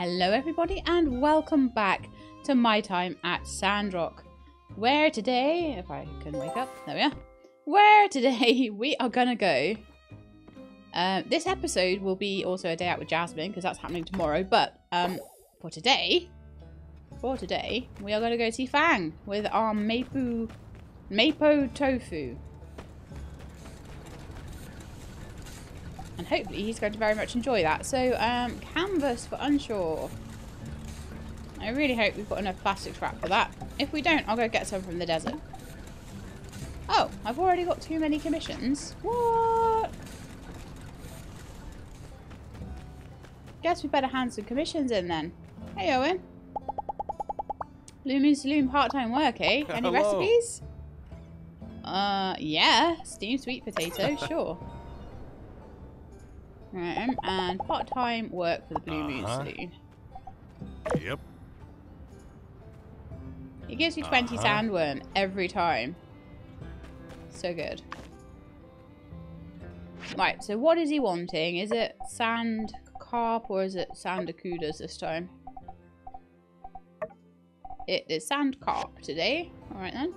Hello everybody and welcome back to my time at Sandrock. Where today, if I can wake up, there we are. Where today we are gonna go. Uh, this episode will be also a day out with Jasmine because that's happening tomorrow. But um, for today, for today, we are gonna go see Fang with our Mapo, Mapo Tofu. And hopefully he's going to very much enjoy that. So, um, canvas for Unsuur. I really hope we've got enough plastic wrap for that. If we don't, I'll go get some from the desert. Oh, I've already got too many commissions. What? Guess we better hand some commissions in then. Hey, Owen. Blue Moon Saloon part-time work, eh? Any Hello. recipes? Uh, yeah. Steamed sweet potato, sure. Right, um, and part-time work for the Blue Moon Uh-huh. Saloon. Yep. It gives you 20 Uh-huh. sandworm every time. So good. Right, so what is he wanting? Is it sand carp or is it sand sandacudas this time? It is sand carp today. Alright then.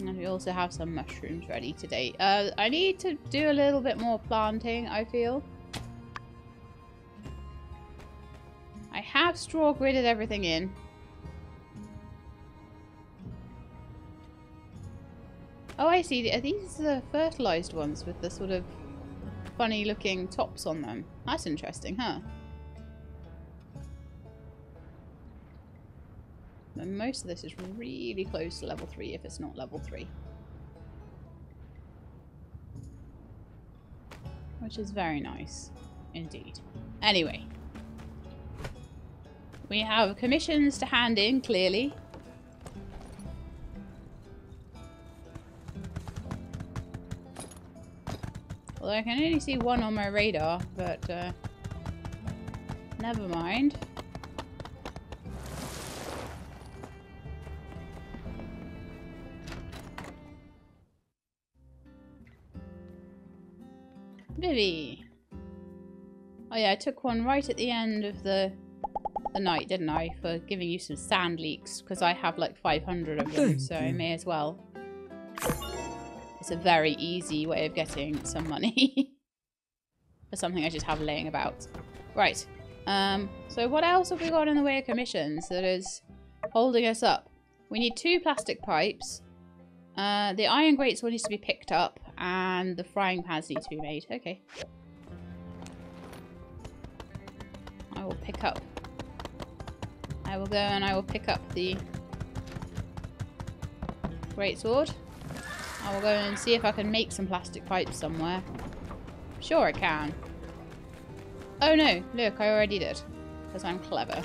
And we also have some mushrooms ready today. Uh, I need to do a little bit more planting, I feel. I have straw gridded everything in. Oh, I see. Are these the fertilized ones with the sort of funny looking tops on them? That's interesting, huh? And most of this is really close to level 3 if it's not level 3. Which is very nice. Indeed. Anyway. We have commissions to hand in, clearly. Although I can only see one on my radar, but uh, never mind. Vivi. Oh yeah, I took one right at the end of the the night, didn't I, for giving you some sand leaks because I have like 500 of them, Thank so I may as well. It's a very easy way of getting some money for something I just have laying about. Right. Um. So what else have we got in the way of commissions that is holding us up? We need two plastic pipes. Uh, the iron grates will need to be picked up, and the frying pans need to be made. Okay. I will pick up. I will go and I will pick up the great sword. I will go and see if I can make some plastic pipes somewhere. Sure I can. Oh no, look, I already did. Because I'm clever.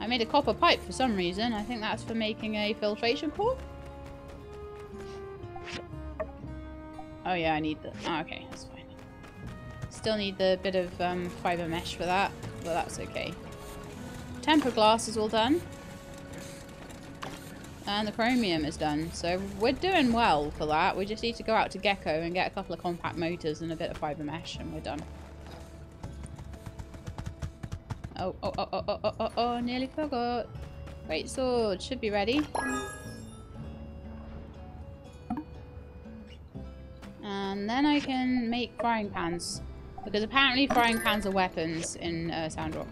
I made a copper pipe for some reason. I think that's for making a filtration port. Oh yeah, I need the... Oh, okay, that's fine. Still need the bit of um, fibre mesh for that, but that's okay. Temper glass is all done. And the chromium is done. So we're doing well for that. We just need to go out to Gecko and get a couple of compact motors and a bit of fibre mesh and we're done. Oh, oh, oh, oh, oh, oh, oh, oh, nearly forgot. Great sword, should be ready. And then I can make frying pans. Because apparently frying pans are weapons in uh, Sandrock.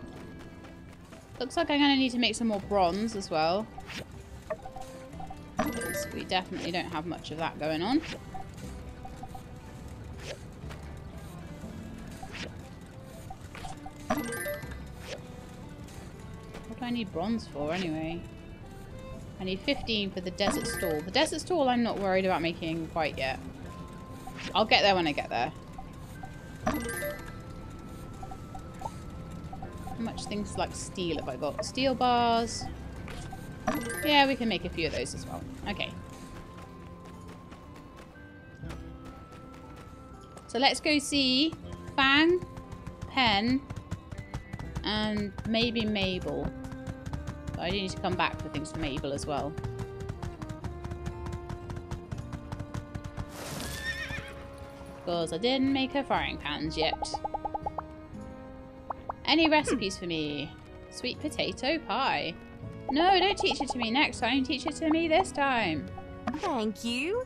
Looks like I'm going to need to make some more bronze as well. Because we definitely don't have much of that going on. What do I need bronze for anyway? I need 15 for the desert stall. The desert stall I'm not worried about making quite yet. I'll get there when I get there. How much things like steel have I got? Steel bars. Yeah, we can make a few of those as well. Okay. So let's go see Fang, Pen, and maybe Mabel. But I do need to come back for things for Mabel as well. Because I didn't make her frying pans yet. Any recipes for me? Sweet potato pie. No, don't teach it to me next time. Teach it to me this time. Thank you.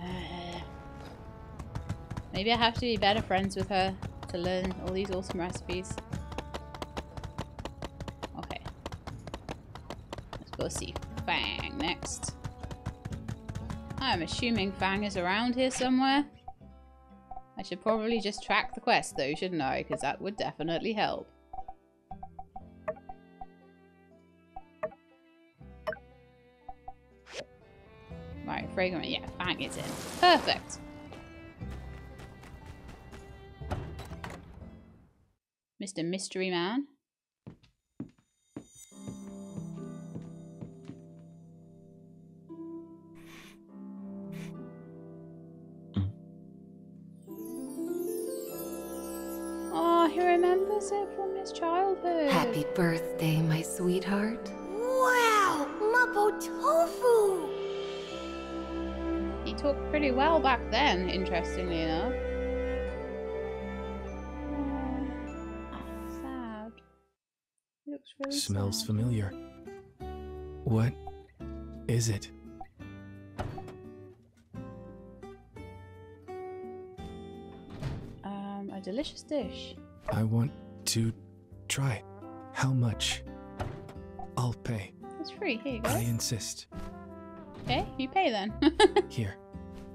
Uh, maybe I have to be better friends with her to learn all these awesome recipes. Okay. Let's go see Fang next. I'm assuming Fang is around here somewhere. I should probably just track the quest though, shouldn't I? Because that would definitely help. Right, fragrant. Yeah, Fang is in. Perfect. Mr. Mystery Man. His. Happy birthday, my sweetheart. Wow, Mapo Tofu! He talked pretty well back then, interestingly enough. Sad. He looks really Smells sad. familiar. What is it? Um, a delicious dish. I want to try. How much? I'll pay. It's free. Here you go. I insist. Okay, you pay then. Here.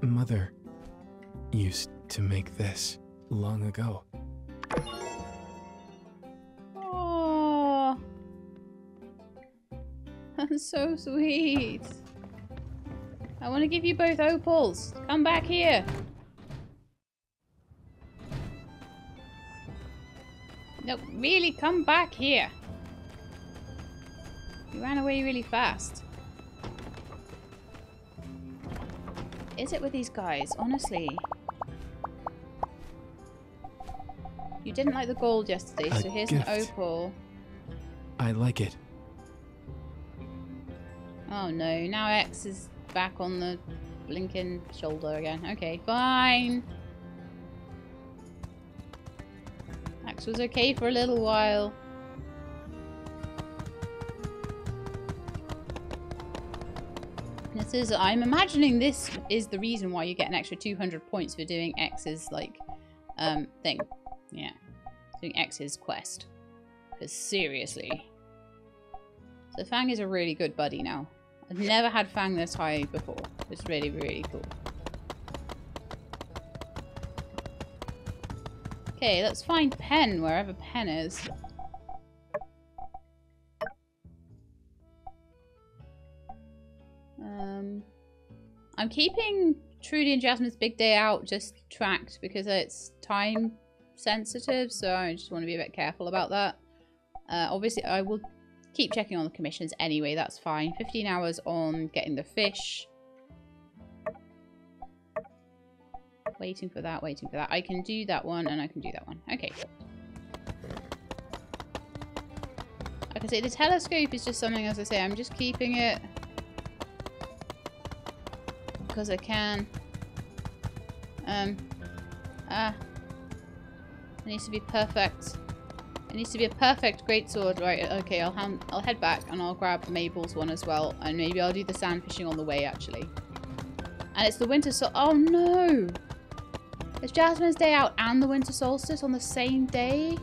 Mother used to make this long ago. oh, that's so sweet. I want to give you both opals. Come back here. No, really, come back here. You ran away really fast. Is it with these guys? Honestly. You didn't like the gold yesterday, A so here's gift. an opal. I like it. Oh no, now X is back on the blinking shoulder again. Okay, fine. Was okay for a little while. This is, I'm imagining this is the reason why you get an extra 200 points for doing X's, like, um, thing. Yeah. Doing X's quest. Because seriously. So Fang is a really good buddy now. I've never had Fang this high before. It's really, really cool. Okay, let's find Pen, wherever Pen is. Um, I'm keeping Trudy and Jasmine's big day out just tracked because it's time sensitive, so I just want to be a bit careful about that. Uh, obviously, I will keep checking on the commissions anyway, that's fine. 15 hours on getting the fish. Waiting for that, waiting for that. I can do that one and I can do that one. Okay. Like I say, the telescope is just something, as I say, I'm just keeping it because I can. Um, ah, it needs to be perfect. It needs to be a perfect greatsword. Right, okay, I'll, hand, I'll head back and I'll grab Mabel's one as well. And maybe I'll do the sand fishing on the way, actually. And it's the winter so- Oh, no! It's Jasmine's day out and the winter solstice on the same day?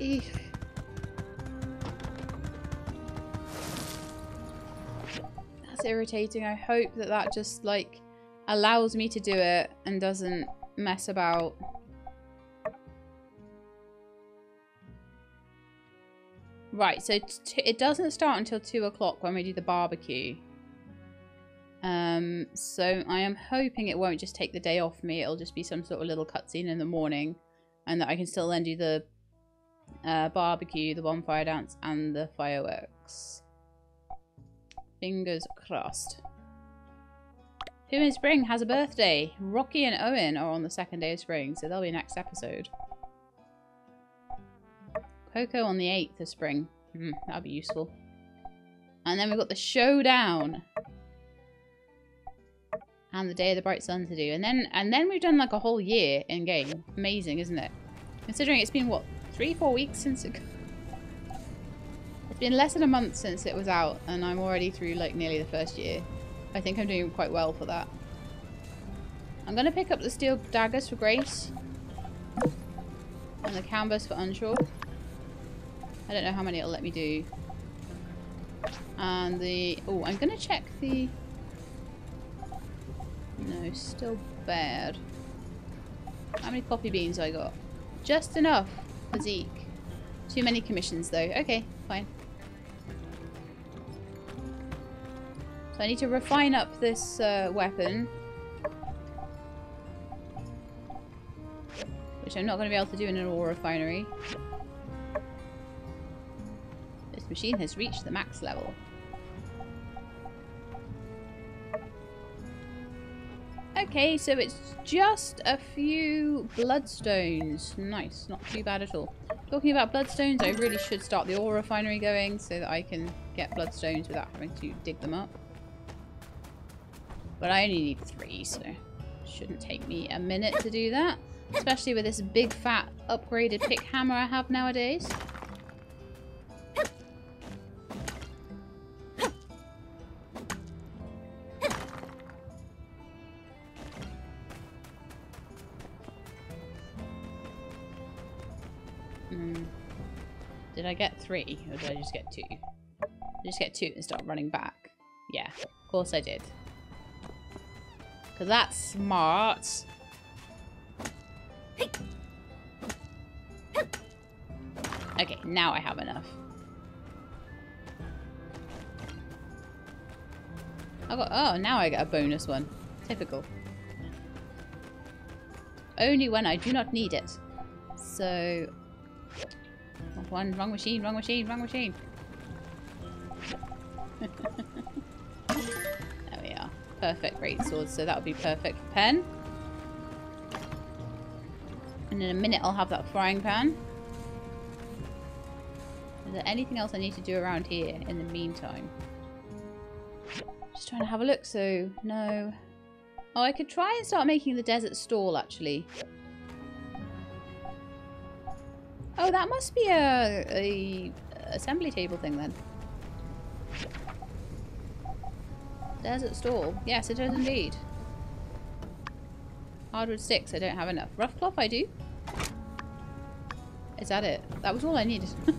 Eek. That's irritating. I hope that that just, like, allows me to do it and doesn't mess about. Right, so it doesn't start until 2 o'clock when we do the barbecue. Um, so I am hoping it won't just take the day off me. It'll just be some sort of little cutscene in the morning. And that I can still then do the uh, barbecue, the bonfire dance, and the fireworks. Fingers crossed. Who in Spring has a birthday? Rocky and Owen are on the second day of spring, so they'll be next episode. Coco on the 8th of spring. Hmm, that'll be useful. And then we've got the showdown. And the Day of the Bright Sun to do. And then and then we've done like a whole year in game. Amazing, isn't it? Considering it's been what, three, four weeks since it It's been less than a month since it was out and I'm already through like nearly the first year. I think I'm doing quite well for that. I'm gonna pick up the steel daggers for Grace. And the canvas for Unsuur. I don't know how many it'll let me do. And the... Oh, I'm to check the... No, still bad. How many coffee beans I got? Just enough for Zeke. Too many commissions though. Okay, fine. So I need to refine up this uh, weapon. Which I'm not going to be able to do in an ore refinery. This machine has reached the max level. Okay, so it's just a few bloodstones. Nice, not too bad at all. Talking about bloodstones, I really should start the ore refinery going so that I can get bloodstones without having to dig them up. But I only need three, so shouldn't take me a minute to do that. Especially with this big fat upgraded pick hammer I have nowadays. Get three, or did I just get two? I just get two and start running back. Yeah, of course I did. Because that's smart. Okay, now I have enough. I got, oh, now I get a bonus one. Typical. Only when I do not need it. So, one, wrong machine, wrong machine, wrong machine. there we are. Perfect great swords, so that would be perfect for pen. And in a minute I'll have that frying pan. Is there anything else I need to do around here in the meantime? Just trying to have a look, so no. Oh, I could try and start making the desert stall actually. Oh, that must be a, a assembly table thing then. Desert stall. Yes, it is indeed. Hardwood sticks, I don't have enough. Rough cloth, I do. Is that it? That was all I needed. so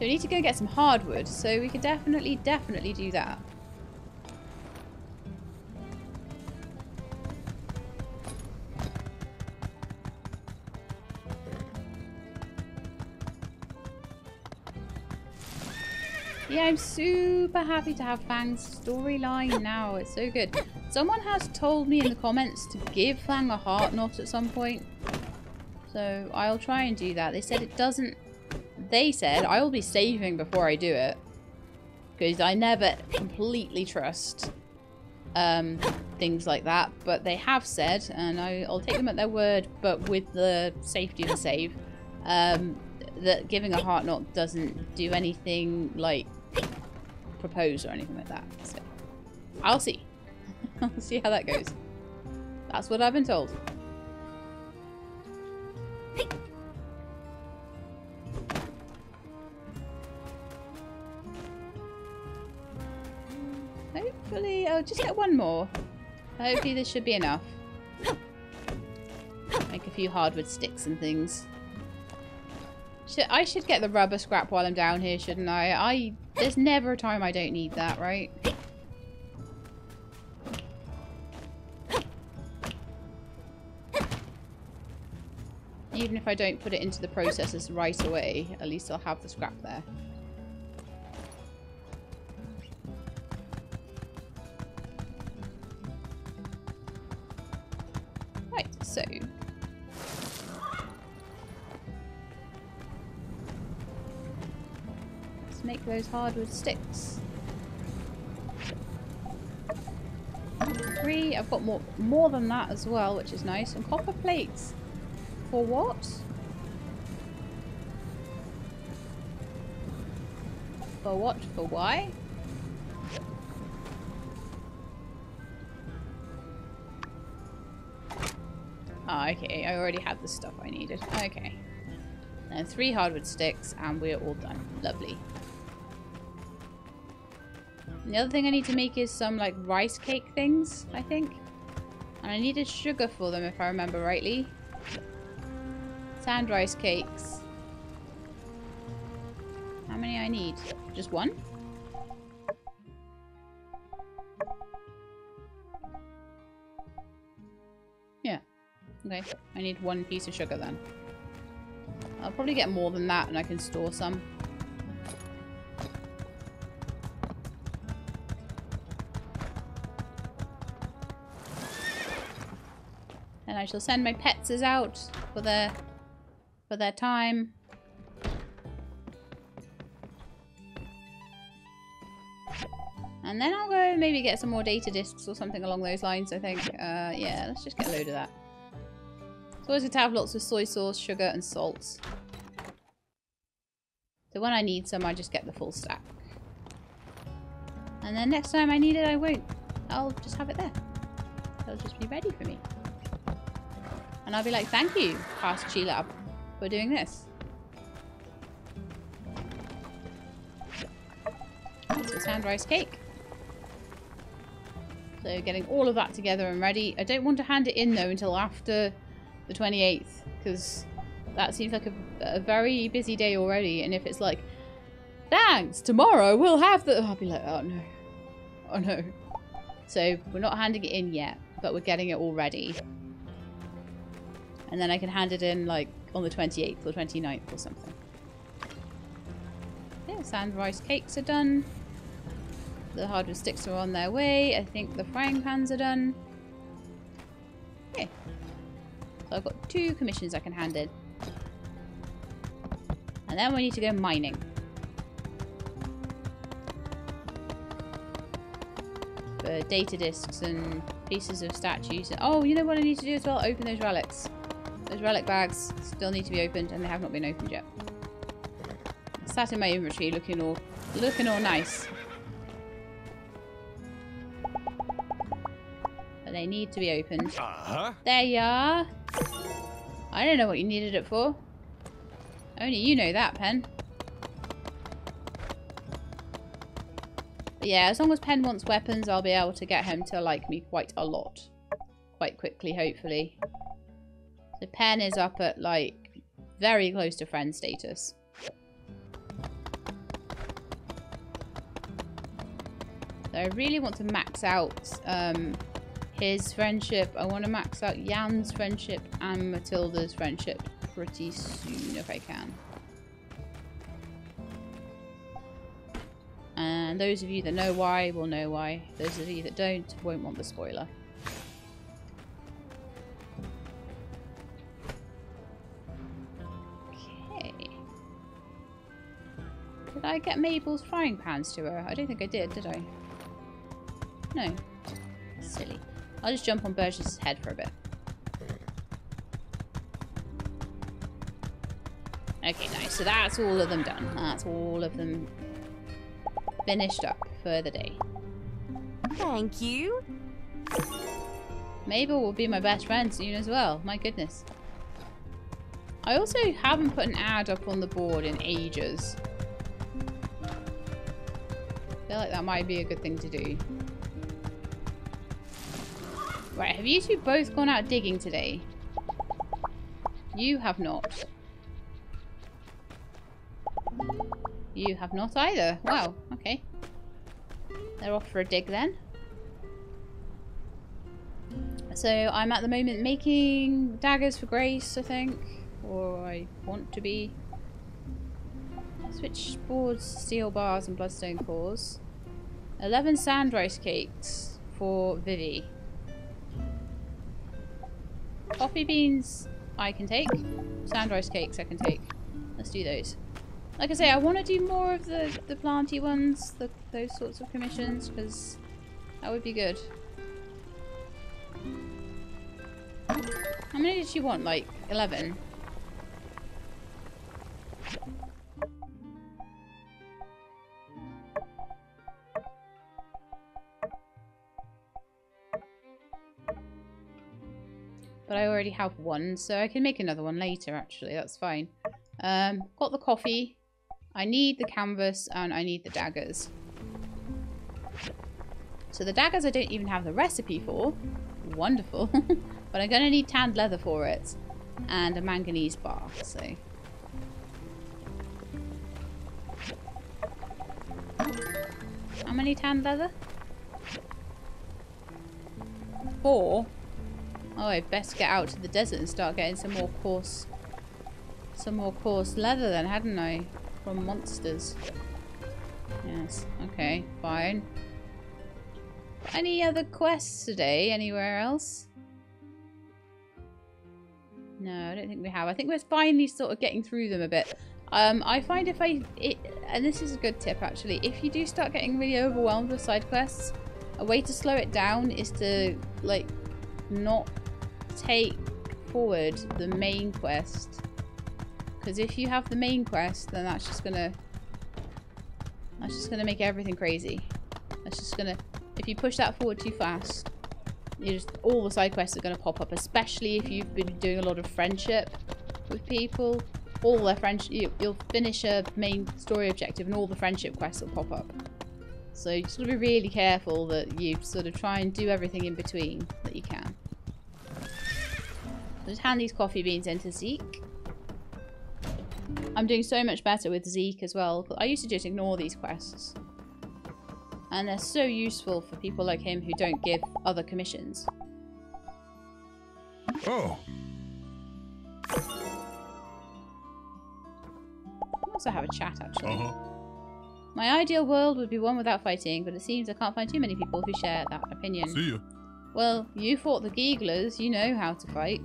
we need to go get some hardwood, so we could definitely, definitely do that. Yeah, I'm super happy to have Fang's storyline now. It's so good. Someone has told me in the comments to give Fang a heart knot at some point. So I'll try and do that. They said it doesn't... They said I will be saving before I do it. Because I never completely trust um, things like that. But they have said, and I, will take them at their word, but with the safety of the save, um, that giving a heart knot doesn't do anything like propose or anything like that. So I'll see. I'll see how that goes. That's what I've been told. Hopefully, I'll just get one more. Hopefully this should be enough. Make a few hardwood sticks and things. Should, I should get the rubber scrap while I'm down here, shouldn't I? I There's never a time I don't need that, right? Even if I don't put it into the processors right away, at least I'll have the scrap there. Right, so those hardwood sticks. Three, I've got more, more than that as well, which is nice. And copper plates. For what? For what? For why? Ah, oh, okay. I already had the stuff I needed. Okay. And three hardwood sticks, and we're all done. Lovely. The other thing I need to make is some, like, rice cake things, I think. And I needed sugar for them, if I remember rightly. Sand rice cakes. How many I need? Just one? Yeah. Okay. I need one piece of sugar then. I'll probably get more than that and I can store some. I shall send my pets out for their for their time. And then I'll go maybe get some more data discs or something along those lines, I think. Uh, yeah, let's just get a load of that. It's always good to have lots of soy sauce, sugar, and salt. So when I need some, I just get the full stack. And then next time I need it, I won't. I'll just have it there. It'll just be ready for me. And I'll be like, thank you, past Shelab, for doing this. Sand rice cake. So getting all of that together and ready. I don't want to hand it in though until after the 28th because that seems like a, a, very busy day already. And if it's like, thanks, tomorrow we'll have the... I'll be like, oh no. Oh no. So we're not handing it in yet, but we're getting it all ready. And then I can hand it in like on the 28th or 29th or something. Yeah, sand rice cakes are done. The hardwood sticks are on their way. I think the frying pans are done. Okay. So I've got two commissions I can hand in. And then we need to go mining. For data discs and pieces of statues. Oh, you know what I need to do as well? Open those relics. Those relic bags still need to be opened and they have not been opened yet. Sat in my inventory looking all looking all nice. But they need to be opened. Uh-huh. There you are. I don't know what you needed it for. Only you know that, Pen. But yeah, as long as Pen wants weapons, I'll be able to get him to like me quite a lot. Quite quickly, hopefully. So Pen is up at like very close to friend status. So I really want to max out um, his friendship. I want to max out Jan's friendship and Matilda's friendship pretty soon if I can. And those of you that know why will know why. Those of you that don't won't want the spoiler. Did I get Mabel's frying pans to her? I don't think I did, did I? No. Silly. I'll just jump on Burgess's head for a bit. Okay, nice. So that's all of them done. That's all of them finished up for the day. Thank you. Mabel will be my best friend soon as well. My goodness. I also haven't put an ad up on the board in ages. Feel like that might be a good thing to do. Right, have you two both gone out digging today? You have not. You have not either. Wow, okay. They're off for a dig then. So I'm at the moment making daggers for Grace, I think. Or I want to be. Switchboards, steel bars and bloodstone cores. 11 sand rice cakes for Vivi. Coffee beans I can take. Sand rice cakes I can take. Let's do those. Like I say, I want to do more of the, the planty ones, the, those sorts of commissions, because that would be good. How many did she want? Like, 11? But I already have one, so I can make another one later, actually. That's fine. Um, got the coffee. I need the canvas, and I need the daggers. So the daggers I don't even have the recipe for. Wonderful. but I'm going to need tanned leather for it. And a manganese bar, so... How many tanned leather? Four? Oh, I'd best get out to the desert and start getting some more coarse... Some more coarse leather then, hadn't I? From monsters. Yes, okay, fine. Any other quests today? Anywhere else? No, I don't think we have. I think we're finally sort of getting through them a bit. Um, I find if I... It, and this is a good tip, actually. If you do start getting really overwhelmed with side quests, a way to slow it down is to, like, not take forward the main quest. Because if you have the main quest, then that's just gonna... That's just gonna make everything crazy. That's just gonna... If you push that forward too fast, you just all the side quests are gonna pop up, especially if you've been doing a lot of friendship with people. All their friendship, you, you'll finish a main story objective and all the friendship quests will pop up. So you just gotta be really careful that you sort of try and do everything in between that you can. Just hand these coffee beans into Zeke. I'm doing so much better with Zeke as well. I used to just ignore these quests. And they're so useful for people like him who don't give other commissions. Oh, also have a chat, actually. uh huh. My ideal world would be one without fighting, but it seems I can't find too many people who share that opinion. See ya. Well, you fought the Geeglers, you know how to fight.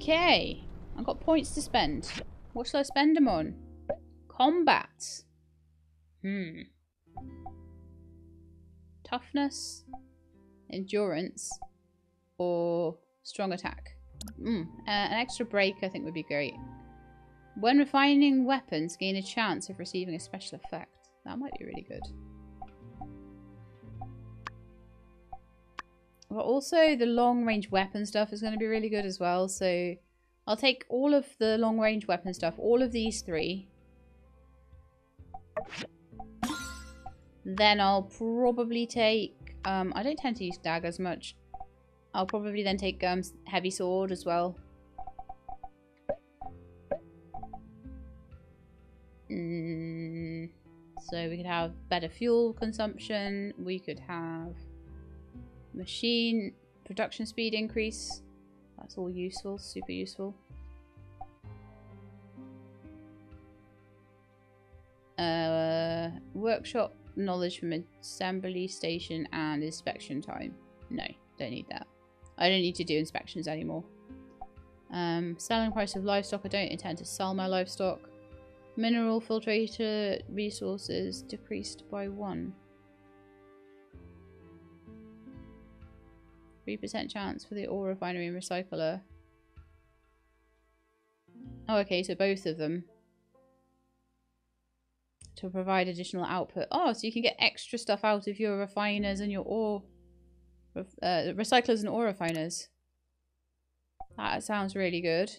Okay, I've got points to spend. What shall I spend them on? Combat. Hmm. Toughness, endurance, or strong attack. Mm, uh, an extra break I think would be great. When refining weapons, gain a chance of receiving a special effect. That might be really good. But also the long range weapon stuff is going to be really good as well. So I'll take all of the long range weapon stuff, all of these three. Then I'll probably take, um, I don't tend to use daggers much. I'll probably then take um, heavy sword as well. Mm, so we could have better fuel consumption. We could have machine production speed increase. That's all useful, super useful. Uh, workshop knowledge from assembly station and inspection time. No, don't need that. I don't need to do inspections anymore. Um, selling price of livestock. I don't intend to sell my livestock. Mineral filtrator resources decreased by one. 3% chance for the ore refinery and recycler. Oh, okay, so both of them. To provide additional output. Oh, so you can get extra stuff out of your refiners and your ore. Uh, recyclers and ore refiners. That sounds really good.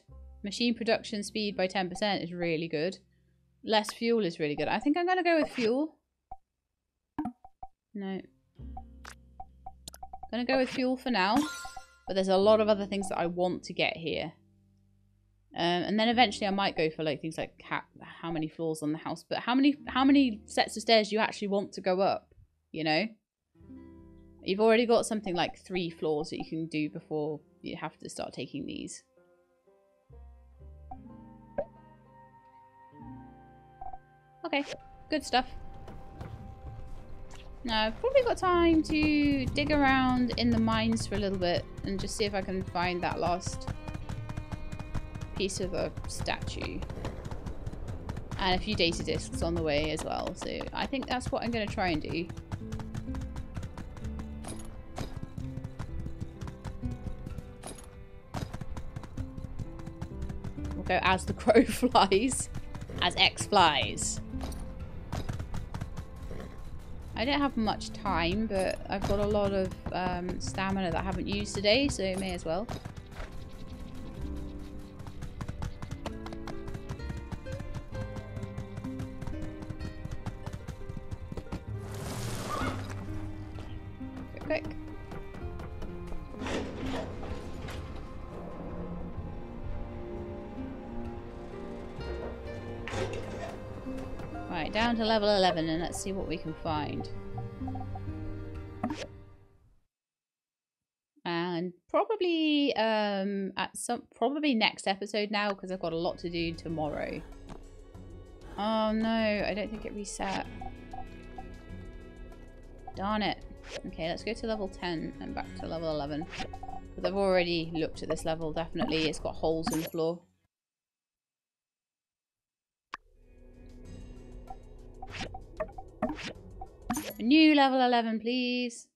Machine production speed by 10% is really good. Less fuel is really good. I think I'm going to go with fuel. No. To go with fuel for now. But there's a lot of other things that I want to get here. Um, and then eventually I might go for like things like how, many floors on the house. But how many how many sets of stairs you actually want to go up? You know? You've already got something like three floors that you can do before you have to start taking these. Okay, good stuff. Now, I've probably got time to dig around in the mines for a little bit and just see if I can find that last piece of a statue. And a few data discs on the way as well. So I think that's what I'm going to try and do. We'll go as the crow flies. As X flies. I don't have much time, but I've got a lot of um, stamina that I haven't used today, so may as well. To level 11 and let's see what we can find. And probably um at some probably next episode now because I've got a lot to do tomorrow. Oh no, I don't think it reset. Darn it. Okay, let's go to level 10 and back to level 11. Because I've already looked at this level, definitely. It's got holes in the floor. A new level 11, please.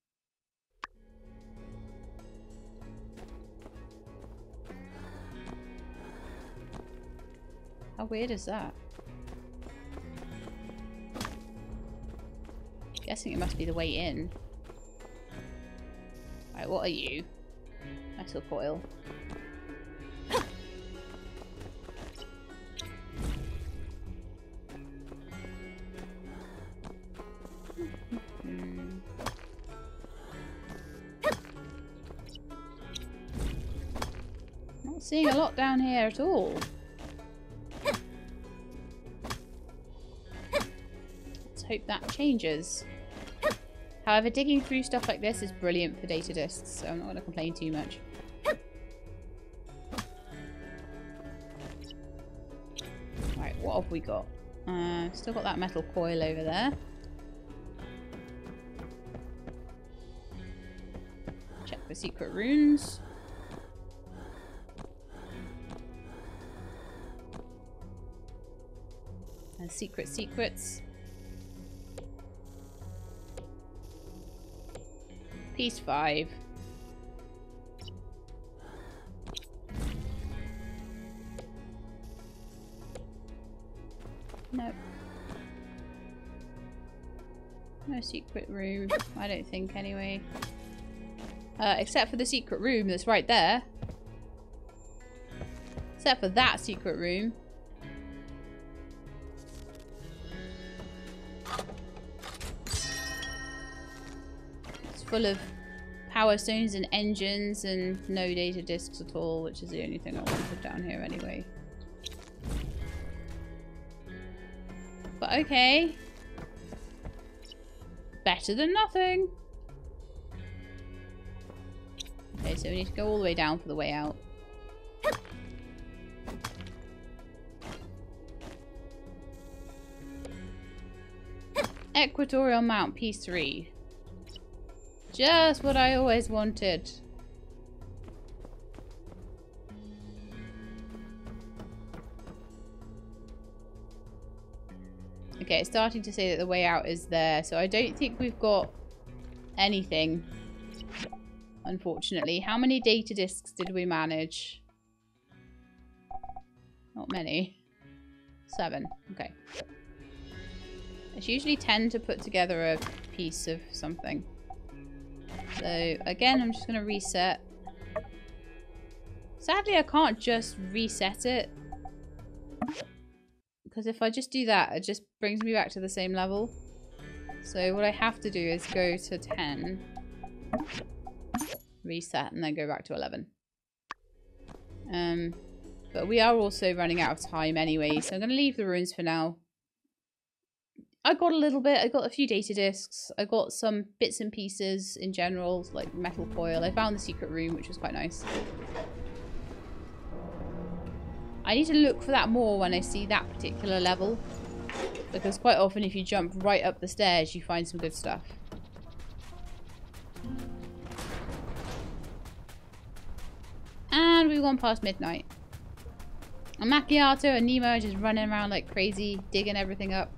How weird is that? Guessing it must be the way in. Right, what are you? Metal coil. Seeing a lot down here at all. Let's hope that changes. However, digging through stuff like this is brilliant for data discs, so I'm not going to complain too much. Right, what have we got? Uh, still got that metal coil over there. Check the secret runes. Secret secrets. Piece 5. Nope. No secret room. I don't think anyway. Uh, except for the secret room that's right there. Except for that secret room. Full of power stones and engines and no data discs at all, which is the only thing I wanted down here anyway. But okay. Better than nothing. Okay, so we need to go all the way down for the way out. Equatorial Mount P3. Just what I always wanted. Okay, it's starting to say that the way out is there, so I don't think we've got anything, unfortunately. How many data discs did we manage? Not many. Seven. Okay. It's usually 10 to put together a piece of something. So, again, I'm just going to reset. Sadly, I can't just reset it. Because if I just do that, it just brings me back to the same level. So what I have to do is go to 10, reset, and then go back to 11. Um, but we are also running out of time anyway, so I'm going to leave the ruins for now. I got a little bit. I got a few data discs. I got some bits and pieces in general, like metal foil. I found the secret room, which was quite nice. I need to look for that more when I see that particular level. Because quite often if you jump right up the stairs, you find some good stuff. And we've gone past midnight. And Macchiato and Nemo just running around like crazy, digging everything up.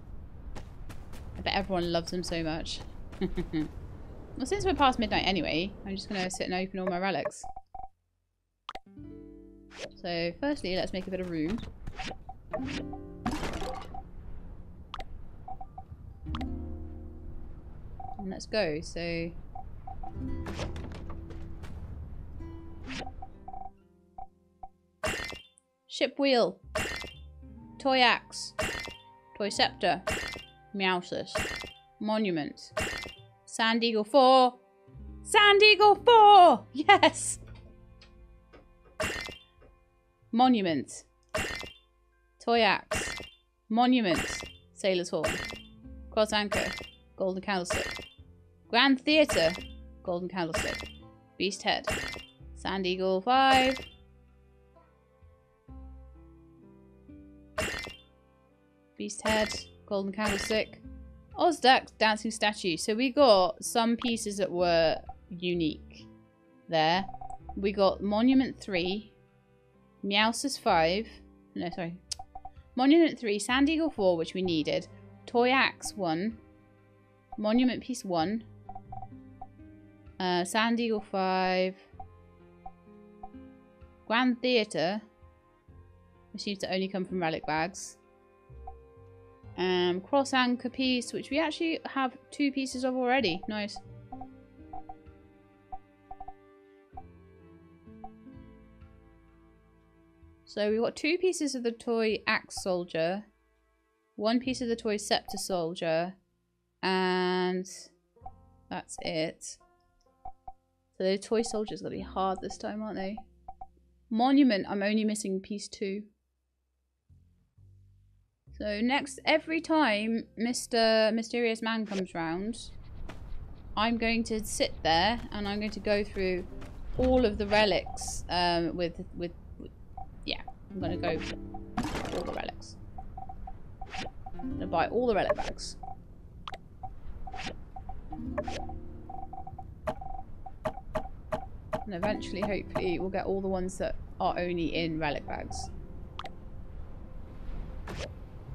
I bet everyone loves them so much. well, since we're past midnight anyway, I'm just going to sit and open all my relics. So, firstly, let's make a bit of room. let's go. So Ship wheel. Toy axe. Toy scepter. Meowsis. Monument. Sand Eagle 4. Sand Eagle 4! Yes! Monument. Toy axe. Monument. Sailor's Horn. Cross anchor. Golden candlestick. Grand Theatre. Golden candlestick. Beast head. Sand Eagle 5. Beast head. Golden candlestick. Ozdak dancing statue. So we got some pieces that were unique there. We got Monument 3. Meowsis 5. No, sorry. Monument 3. Sand Eagle 4, which we needed. Toy Axe 1. Monument Piece 1. Uh, Sand Eagle 5. Grand Theatre. Which seems to only come from relic bags. Um, cross anchor piece, which we actually have two pieces of already. Nice. So we've got two pieces of the toy axe soldier, one piece of the toy scepter soldier, and that's it. So the toy soldier's gonna be hard this time, aren't they? Monument, I'm only missing piece two. So next, every time Mr. Mysterious Man comes round, I'm going to sit there and I'm going to go through all of the relics um, with, with, with, yeah, I'm going to go all the relics. I'm going to buy all the relic bags. And eventually, hopefully, we'll get all the ones that are only in relic bags.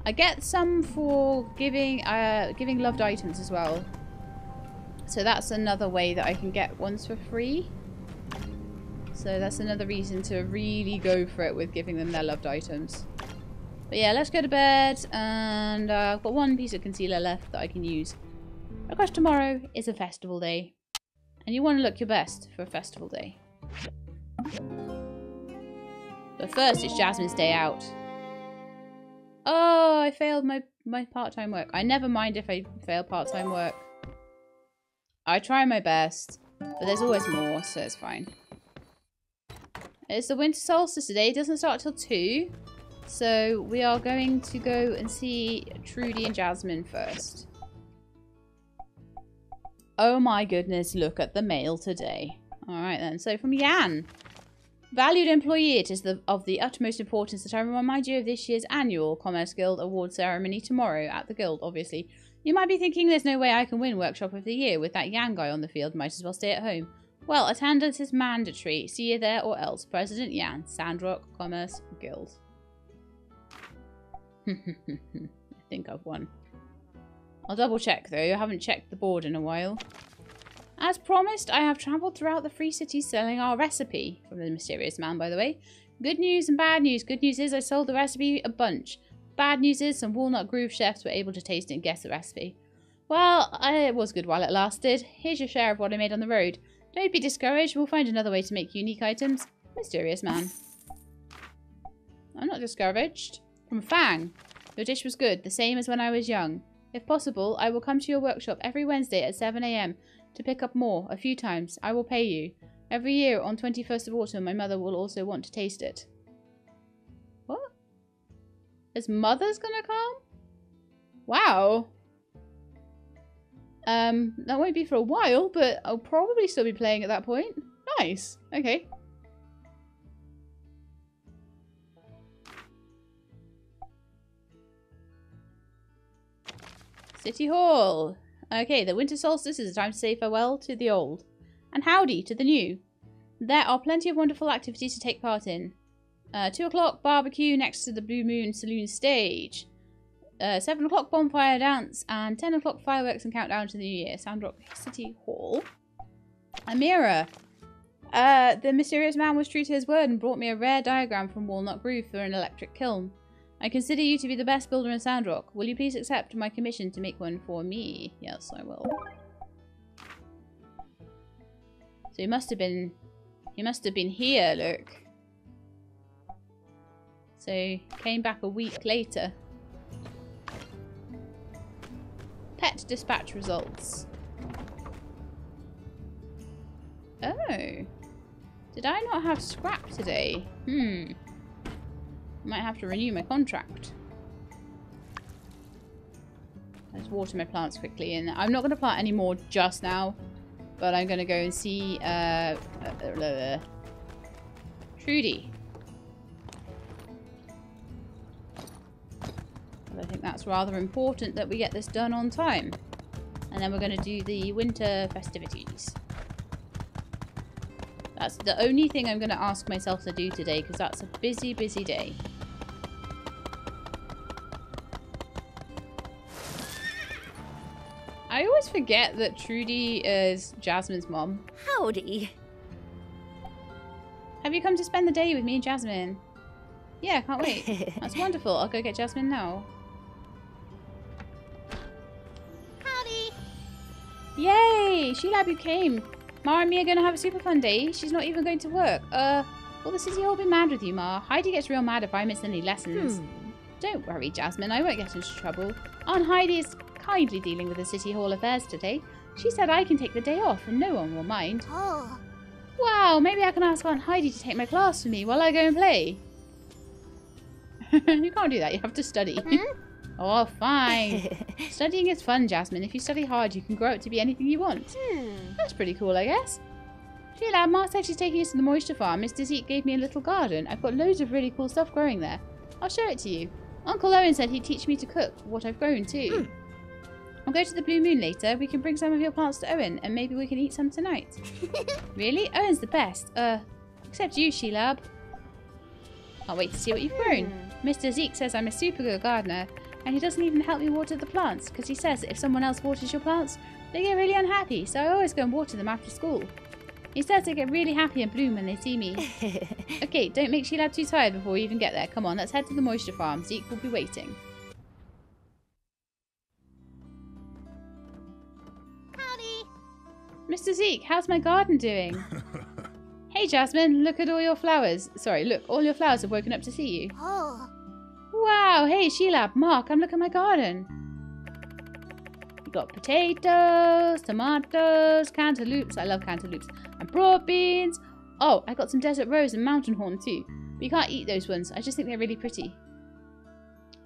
I get some for giving uh, giving loved items as well. So that's another way that I can get ones for free. So that's another reason to really go for it with giving them their loved items. But yeah, let's go to bed. And uh, I've got one piece of concealer left that I can use. Because tomorrow is a festival day. And you want to look your best for a festival day. But first, it's Jasmine's day out. Oh, I failed my, my part-time work. I never mind if I fail part-time work. I try my best, but there's always more, so it's fine. It's the winter solstice today. It doesn't start till 2. So we are going to go and see Trudy and Jasmine first. Oh my goodness, look at the mail today. Alright then, so from Jan. Valued employee, it is the, of the utmost importance that I remind you of this year's annual Commerce Guild award ceremony tomorrow at the Guild, obviously. You might be thinking there's no way I can win Workshop of the Year with that Yan guy on the field, might as well stay at home. Well, attendance is mandatory. See you there or else. President Yan, Sandrock Commerce Guild. I think I've won. I'll double check though, I haven't checked the board in a while. As promised, I have travelled throughout the Free City selling our recipe. From the mysterious man, by the way. Good news and bad news. Good news is I sold the recipe a bunch. Bad news is some Walnut Grove chefs were able to taste and guess the recipe. Well, it was good while it lasted. Here's your share of what I made on the road. Don't be discouraged. We'll find another way to make unique items. Mysterious man. I'm not discouraged. From Fang. Your dish was good, the same as when I was young. If possible, I will come to your workshop every Wednesday at 7am to pick up more, a few times. I will pay you. Every year on 21st of autumn, my mother will also want to taste it. What? His mother's gonna come? Wow. Um, that won't be for a while, but I'll probably still be playing at that point. Nice. Okay. City Hall. Okay, the winter solstice is a time to say farewell to the old. And howdy to the new. There are plenty of wonderful activities to take part in. Uh, 2 o'clock barbecue next to the Blue Moon Saloon stage. Uh, 7 o'clock bonfire dance. And 10 o'clock fireworks and countdown to the new year. Sandrock City Hall. Amirah. Uh, the mysterious man was true to his word and brought me a rare diagram from Walnut Grove for an electric kiln. I consider you to be the best builder in Sandrock. Will you please accept my commission to make one for me? Yes, I will. So he must have been he must have been here, look. So came back a week later. Pet dispatch results. Oh. Did I not have scrap today? Hmm. Might have to renew my contract. Let's water my plants quickly. And I'm not going to plant any more just now. But I'm going to go and see uh, uh, uh, Trudy. I think that's rather important that we get this done on time. And then we're going to do the winter festivities. That's the only thing I'm going to ask myself to do today because that's a busy, busy day. Always forget that Trudy is Jasmine's mom. Howdy. Have you come to spend the day with me and Jasmine? Yeah, can't wait. That's wonderful. I'll go get Jasmine now. Howdy. Yay! Sheila, you came. Ma and me are going to have a super fun day. She's not even going to work. Uh, will the city all be mad with you, Ma? Heidi gets real mad if I miss any lessons. Hmm. Don't worry, Jasmine. I won't get into trouble. Aunt Heidi is kindly dealing with the city hall affairs today. She said I can take the day off and no one will mind. Oh. Wow, maybe I can ask Aunt Heidi to take my class for me while I go and play. you can't do that. You have to study. oh, fine. Studying is fun, Jasmine. If you study hard, you can grow up to be anything you want. Hmm. That's pretty cool, I guess. Sheila, Ma said she's taking us to the moisture farm. Mr. Zeke gave me a little garden. I've got loads of really cool stuff growing there. I'll show it to you. Uncle Owen said he'd teach me to cook what I've grown too. I'll go to the Blue Moon later. We can bring some of your plants to Owen and maybe we can eat some tonight. really? Owen's the best. Uh, except you, Sheila. Can't wait to see what you've grown. Mr. Zeke says I'm a super good gardener and he doesn't even help me water the plants because he says that if someone else waters your plants, they get really unhappy, so I always go and water them after school. He says they get really happy and bloom when they see me. okay, don't make Sheila too tired before we even get there. Come on, let's head to the moisture farm. Zeke will be waiting. Mr. Zeke, how's my garden doing? hey, Jasmine, look at all your flowers. Sorry, look, all your flowers have woken up to see you. Oh. Wow, hey, Sheila, Mark, I'm looking at my garden. You got potatoes, tomatoes, cantaloupes. I love cantaloupes. And broad beans. Oh, I got some desert rose and mountain horn too. But you can't eat those ones. I just think they're really pretty.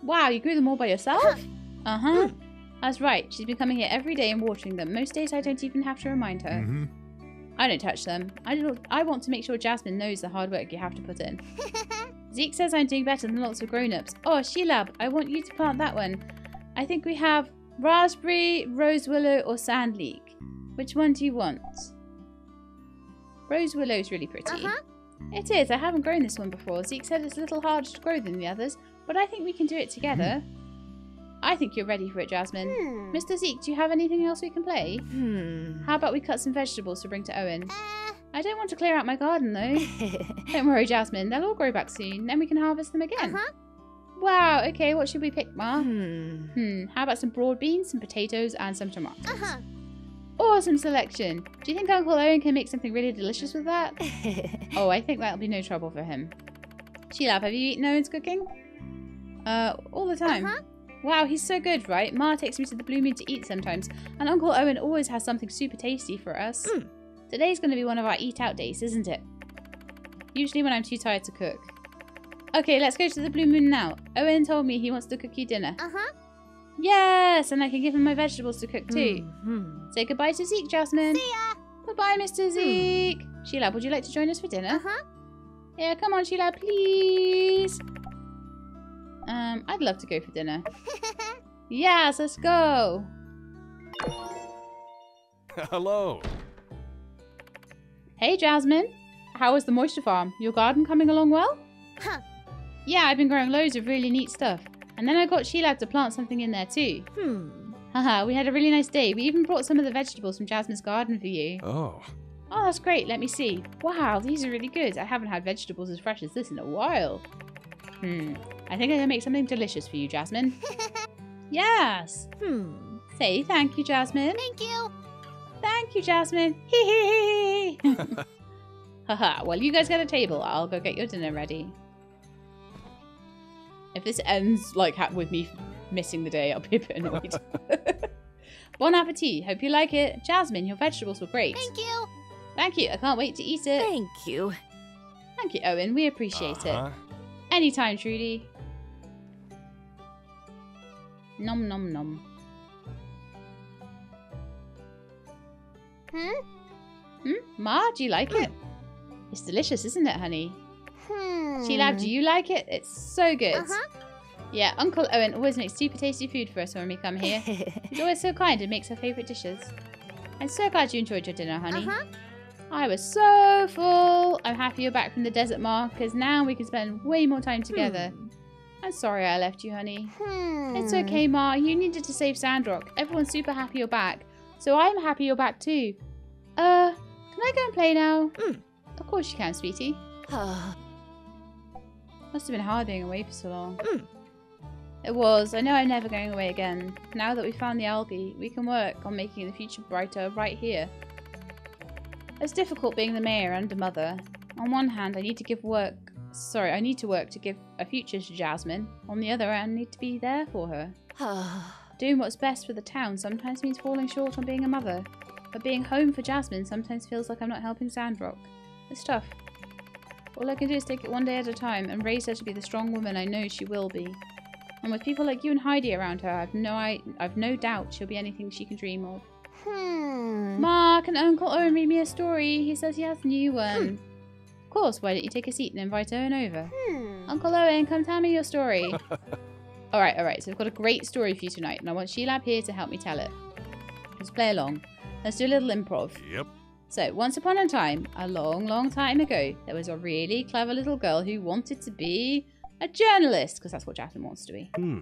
Wow, you grew them all by yourself? Uh-huh. That's right. She's been coming here every day and watering them. Most days I don't even have to remind her. Mm-hmm. I don't touch them. I, don't, I want to make sure Jasmine knows the hard work you have to put in. Zeke says I'm doing better than lots of grown-ups. Oh, Sheila, I want you to plant that one. I think we have raspberry, rose willow, or sand leek. Which one do you want? Rose willow's really pretty. Uh-huh. It is. I haven't grown this one before. Zeke said it's a little harder to grow than the others, but I think we can do it together. I think you're ready for it, Jasmine. Hmm. Mr. Zeke, do you have anything else we can play? Hmm. How about we cut some vegetables to bring to Owen? Uh, I don't want to clear out my garden though. don't worry, Jasmine. They'll all grow back soon. Then we can harvest them again. uh-huh. Wow. Okay. What should we pick, Ma? Hmm. Hmm. How about some broad beans, some potatoes, and some tomatoes? Uh-huh. Awesome selection. Do you think Uncle Owen can make something really delicious with that? Oh, I think that'll be no trouble for him. Sheila, have you eaten Owen's cooking? Uh, all the time. Uh-huh. Wow, he's so good, right? Ma takes me to the Blue Moon to eat sometimes, and Uncle Owen always has something super tasty for us. Mm. Today's going to be one of our eat out days, isn't it? Usually when I'm too tired to cook. Okay, let's go to the Blue Moon now. Owen told me he wants to cook you dinner. Uh-huh. Yes, and I can give him my vegetables to cook too. Hmm. Say goodbye to Zeke, Jasmine. See ya. Bye-bye, Mr. Zeke. Sheila, would you like to join us for dinner? Uh-huh. Yeah, come on, Sheila, please. Um, I'd love to go for dinner. Yes, let's go. Hello. Hey, Jasmine. How is the moisture farm? Your garden coming along well? Huh. Yeah, I've been growing loads of really neat stuff. And then I got Sheila to plant something in there too. Hmm. Haha, we had a really nice day. We even brought some of the vegetables from Jasmine's garden for you. Oh. Oh, that's great. Let me see. Wow, these are really good. I haven't had vegetables as fresh as this in a while. Hmm. I think I can make something delicious for you, Jasmine. yes. Hmm. Say thank you, Jasmine. Thank you. Thank Thank you, Jasmine. Hee hee hee. Haha. Well, you guys get a table. I'll go get your dinner ready. If this ends like with me missing the day, I'll be a bit annoyed. bon appetit. Hope you like it. Jasmine, your vegetables were great. Thank you. Thank you. I can't wait to eat it. Thank you. Thank you, Owen. We appreciate Uh-huh. it. Anytime, Trudy. Nom nom nom. Hmm? Hmm? Ma, do you like it? It's delicious, isn't it, honey? Hmm. Sheila, do you like it? It's so good. Uh-huh. Yeah, Uncle Owen always makes super tasty food for us when we come here. He's always so kind and makes our favourite dishes. I'm so glad you enjoyed your dinner, honey. Uh-huh. I was so full. I'm happy you're back from the desert, Ma, because now we can spend way more time together. I'm sorry I left you, honey. Hmm. It's okay, Ma. You needed to save Sandrock. Everyone's super happy you're back. So I'm happy you're back too. Uh, can I go and play now? Mm. Of course you can, sweetie. Must have been hard being away for so long. Mm. It was. I know I'm never going away again. Now that we've found the algae, we can work on making the future brighter right here. It's difficult being the mayor and a mother. On one hand, I need to give work. Sorry, I need to work to give a future to Jasmine. On the other, hand, I need to be there for her. Doing what's best for the town sometimes means falling short on being a mother. But being home for Jasmine sometimes feels like I'm not helping Sandrock. It's tough. All I can do is take it one day at a time and raise her to be the strong woman I know she will be. And with people like you and Heidi around her, I've no I- I've no doubt she'll be anything she can dream of. Hmm. Ma, can Uncle Owen read me a story? He says he has a new one. Of course, why don't you take a seat and invite Owen over? Hmm. Uncle Owen, come tell me your story. alright, alright, so we've got a great story for you tonight, and I want Sheila here to help me tell it. Let's play along. Let's do a little improv. Yep. So, once upon a time, a long, long time ago, there was a really clever little girl who wanted to be a journalist, because that's what Jasmine wants to be. Hmm.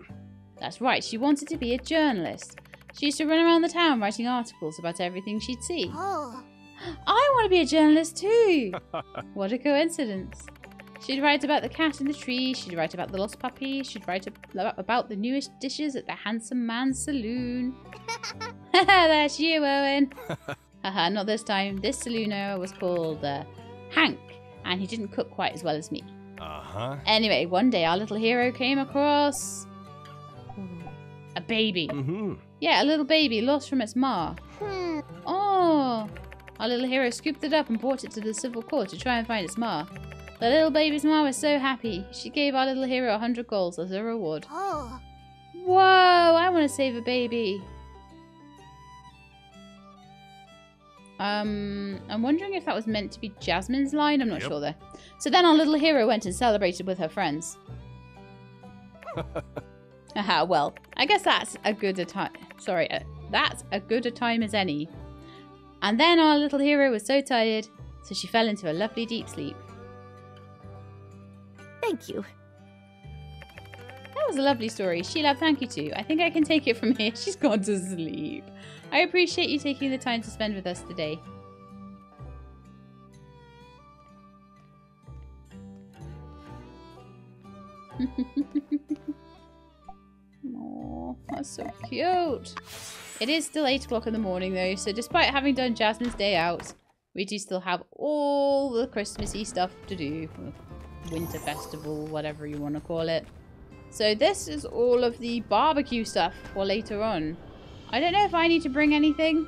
That's right, she wanted to be a journalist. She used to run around the town writing articles about everything she'd see. Oh. I want to be a journalist too! what a coincidence. She'd write about the cat in the tree, she'd write about the lost puppy, she'd write about the newest dishes at the Handsome Man's Saloon. That's you, Owen. Haha, not this time. This saloon owner was called uh, Hank, and he didn't cook quite as well as me. Uh-huh. Anyway, one day our little hero came across a baby. Mm-hmm. Yeah, a little baby lost from its ma. Hmm. Oh! Our little hero scooped it up and brought it to the Civil Corps to try and find its ma. The little baby's ma was so happy. She gave our little hero a hundred gols as a reward. Oh. Whoa! I want to save a baby. Um, I'm wondering if that was meant to be Jasmine's line. I'm not Yep. sure there. So then our little hero went and celebrated with her friends. Haha, well, I guess that's a good a time. Sorry, uh, that's a good a time as any. And then our little hero was so tired, so she fell into a lovely deep sleep. Thank you. That was a lovely story. Sheila, thank you too. I think I can take it from here. She's gone to sleep. I appreciate you taking the time to spend with us today. That's so cute. It is still 8 o'clock in the morning though, so despite having done Jasmine's day out, we do still have all the Christmassy stuff to do. Winter festival, whatever you want to call it. So this is all of the barbecue stuff for later on. I don't know if I need to bring anything.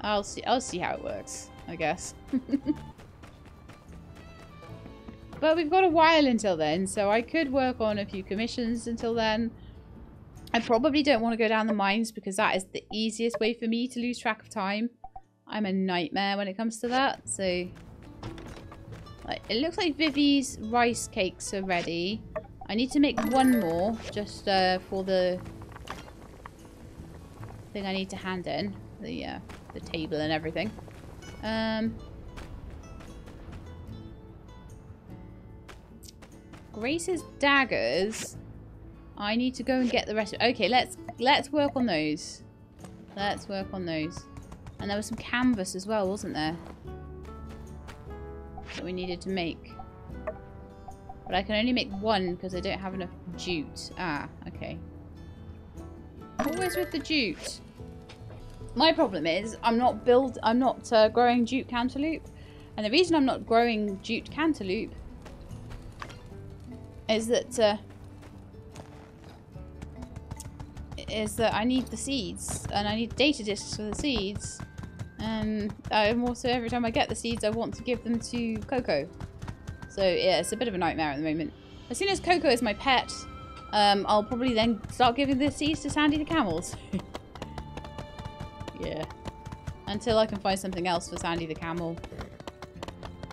I'll see. I'll see how it works. I guess. but we've got a while until then, so I could work on a few commissions until then. I probably don't want to go down the mines because that is the easiest way for me to lose track of time. I'm a nightmare when it comes to that. So, it looks like Vivi's rice cakes are ready. I need to make one more just uh, for the thing I need to hand in. The, uh, the table and everything. Um, Grace's daggers. I need to go and get the rest. Of okay, let's let's work on those. Let's work on those. And there was some canvas as well, wasn't there? That we needed to make. But I can only make one because I don't have enough jute. Ah, okay. Always with the jute. my problem is I'm not build I'm not uh, growing jute cantaloupe, and the reason I'm not growing jute cantaloupe is that uh, is that I need the seeds and I need data disks for the seeds, and I'm also every time I get the seeds I want to give them to Coco. So yeah, it's a bit of a nightmare at the moment. As soon as Coco is my pet, um, I'll probably then start giving the seeds to Sandy the camels. yeah. Until I can find something else for Sandy the camel.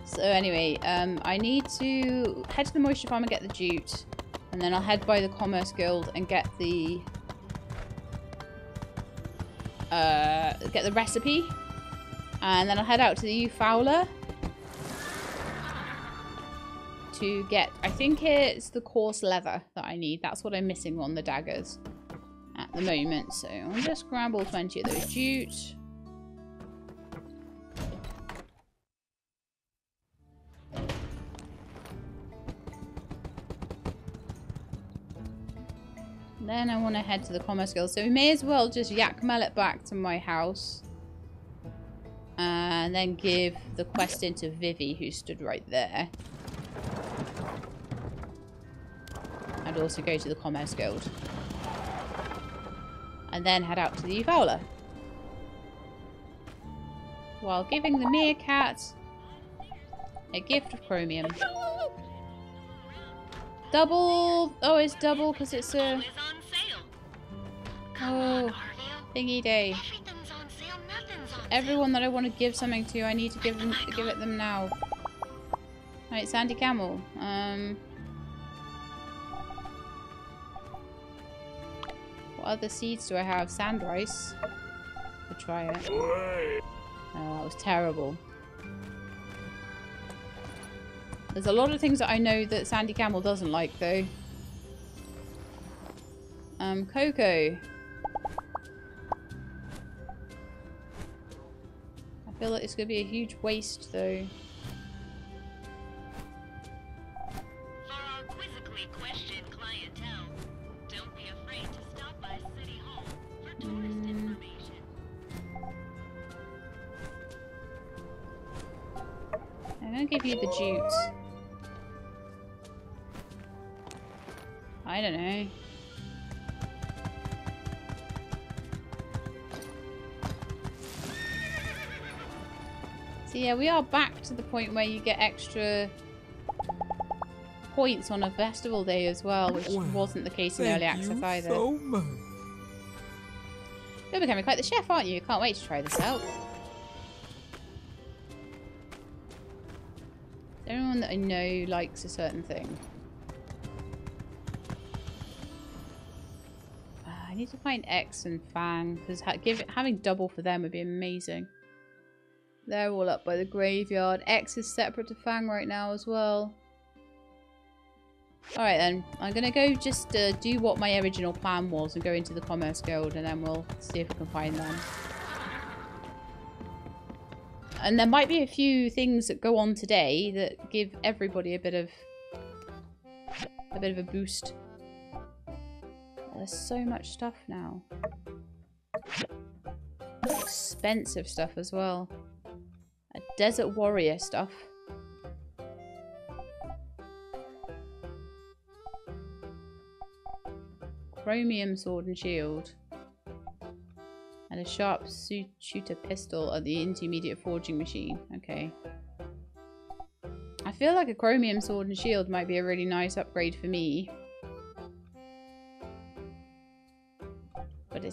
So anyway, um, I need to head to the moisture farm and get the jute. And then I'll head by the Commerce Guild and get the... Uh, get the recipe. And then I'll head out to the Eufaula to get, I think it's the coarse leather that I need. That's what I'm missing on the daggers at the moment. So I'll just grab all 20 of those jute. Then I want to head to the Commerce Guild. So we may as well just yak it back to my house. And then give the quest into Vivi, who stood right there. And also go to the Commerce Guild. And then head out to the Fowler. While giving the meerkat a gift of chromium. Double! Oh, it's double because it's a... Oh, thingy day. Everyone that I want to give something to, I need to give them, give it them now. Right, Sandy Camel. Um, what other seeds do I have? Sand rice. We'll try it. Oh, that was terrible. There's a lot of things that I know that Sandy Camel doesn't like, though. Um, Coco. I feel like it's going to be a huge waste, though. For our quizzically questioned clientele, don't be afraid to stop by City Hall for tourist information. I'm going to give you the jute. I don't know. So yeah, we are back to the point where you get extra points on a festival day as well, which Wow. wasn't the case in Thank early access either. so much. You're becoming quite the chef, aren't you? Can't wait to try this out. Is there anyone that I know likes a certain thing? Need to find X and Fang because ha having double for them would be amazing. They're all up by the graveyard. X is separate to Fang right now as well. Alright then, I'm gonna go just uh, do what my original plan was and go into the Commerce Guild and then we'll see if we can find them. And there might be a few things that go on today that give everybody a bit of a bit of a boost. There's so much stuff now. Expensive stuff as well. A Desert Warrior stuff. Chromium sword and shield. And a sharp shooter pistol at the intermediate forging machine. Okay. I feel like a chromium sword and shield might be a really nice upgrade for me.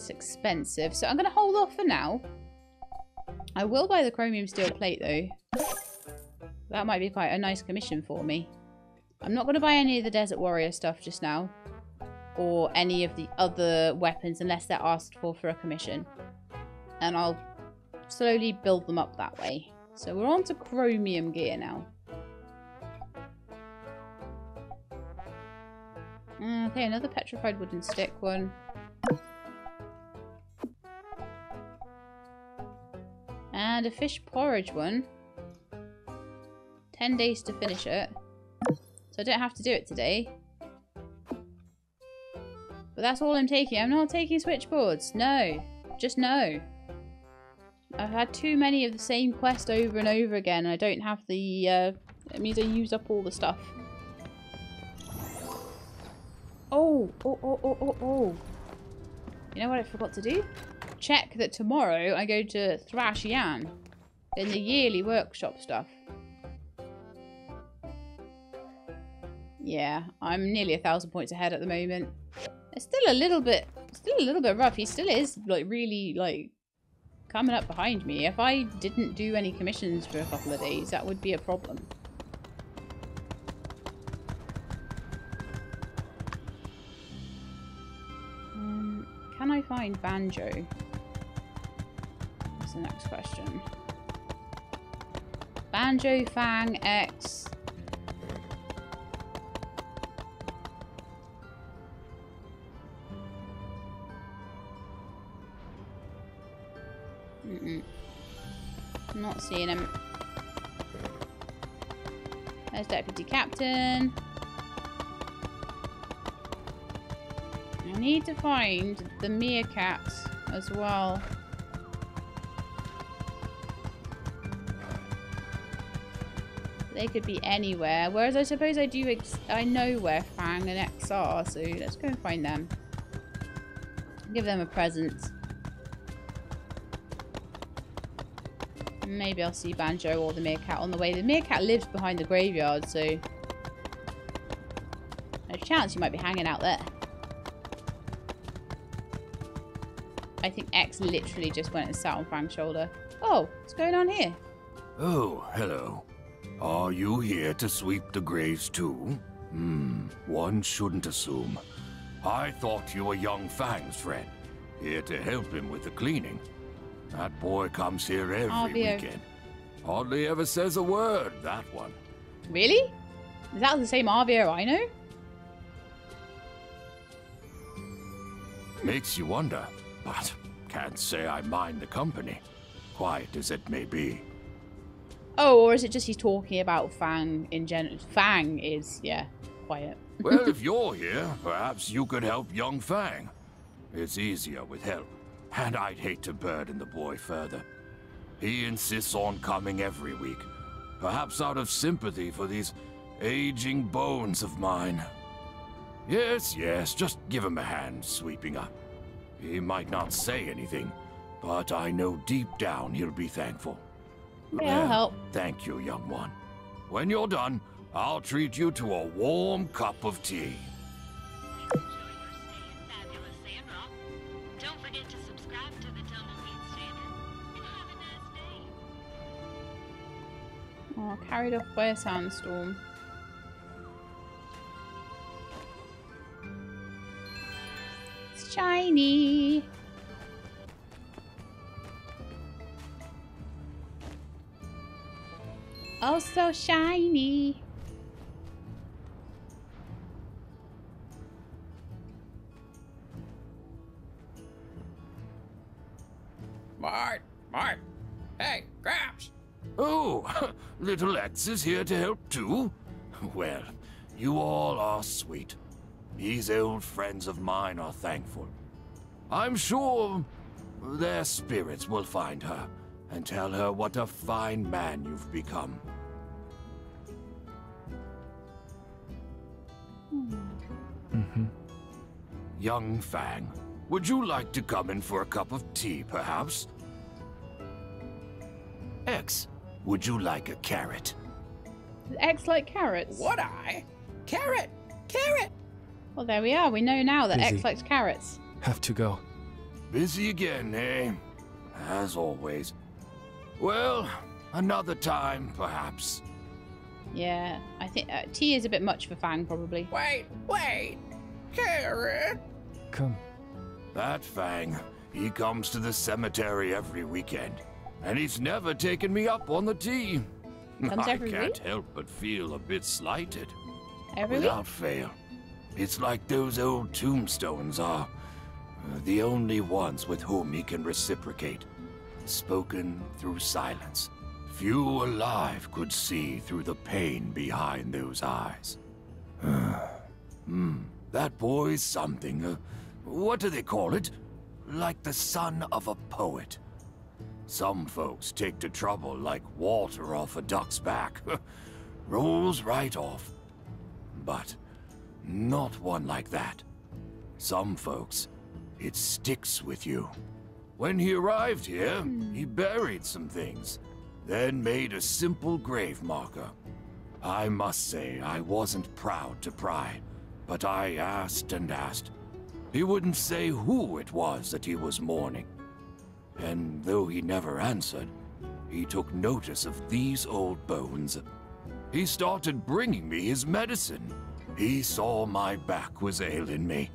Expensive, so I'm going to hold off for now. I will buy the chromium steel plate though. That might be quite a nice commission for me. I'm not going to buy any of the Desert Warrior stuff just now. Or any of the other weapons unless they're asked for for a commission. And I'll slowly build them up that way. So we're on to chromium gear now. Uh, Okay, another petrified wooden stick one. And a fish porridge one. 10 days to finish it. So I don't have to do it today. But that's all I'm taking. I'm not taking switchboards. No. Just no. I've had too many of the same quest over and over again. I don't have the, uh, it means I use up all the stuff. Oh, oh, oh, oh, oh, oh. You know what I forgot to do? Check that tomorrow I go to Thrash Yan in the yearly workshop stuff. Yeah, I'm nearly a thousand points ahead at the moment. It's still a little bit, still a little bit rough. He still is like really like coming up behind me. If I didn't do any commissions for a couple of days, that would be a problem. Um, can I find Banjo? The next question. Banjo, Fang, X. Mm-mm. Not seeing him. There's Deputy Captain. I need to find the meerkats as well. They could be anywhere. Whereas I suppose I do I know where Fang and X are, so let's go and find them. Give them a present. Maybe I'll see Banjo or the meerkat on the way. The meerkat lives behind the graveyard, so... There's a chance you might be hanging out there. I think X literally just went and sat on Fang's shoulder. Oh, what's going on here? Oh, hello. Are you here to sweep the graves too? Hmm, one shouldn't assume. I thought you were young Fang's friend, here to help him with the cleaning. That boy comes here every Alvio. weekend. Hardly ever says a word, that one. Really? Is that the same Arvio I know? Makes you wonder, but can't say I mind the company, quiet as it may be. Oh, or is it just he's talking about Fang in general? Fang is, yeah, quiet. Well, if you're here, perhaps you could help young Fang. It's easier with help, and I'd hate to burden the boy further. He insists on coming every week, perhaps out of sympathy for these aging bones of mine. Yes, yes, just give him a hand sweeping up. He might not say anything, but I know deep down he'll be thankful. Okay, I'll help. Thank you, young one. When you're done, I'll treat you to a warm cup of tea. Enjoy your stay in fabulous Sandrock. Don't forget to subscribe to the Tumbleweeds channel. And have a nice day. Oh, carried off by a sandstorm. It's shiny. Oh, so shiny. Mart, Mart. Hey, Gramps. Oh, little X is here to help too? Well, you all are sweet. These old friends of mine are thankful. I'm sure their spirits will find her and tell her what a fine man you've become. Young Fang, would you like to come in for a cup of tea, perhaps? X, would you like a carrot? Does X like carrots? What I? Carrot! Carrot! Well, there we are. We know now that X likes carrots. Have to go. Busy again, eh? As always. Well, another time, perhaps. Yeah, I think uh, tea is a bit much for Fang, probably. Wait, wait! Carrot! Come. That Fang, he comes to the cemetery every weekend, and he's never taken me up on the tea. Comes I can't week? help but feel a bit slighted. Every week? Without fail. It's like those old tombstones are uh, the only ones with whom he can reciprocate. Spoken through silence. Few alive could see through the pain behind those eyes. hmm, that boy's something. Uh, what do they call it? Like the son of a poet. Some folks take to trouble like water off a duck's back. Rolls right off. But not one like that. Some folks, it sticks with you. When he arrived here, he buried some things, then made a simple grave marker. I must say, I wasn't proud to pry, but I asked and asked. He wouldn't say who it was that he was mourning. And though he never answered, he took notice of these old bones. He started bringing me his medicine. He saw my back was ailing me.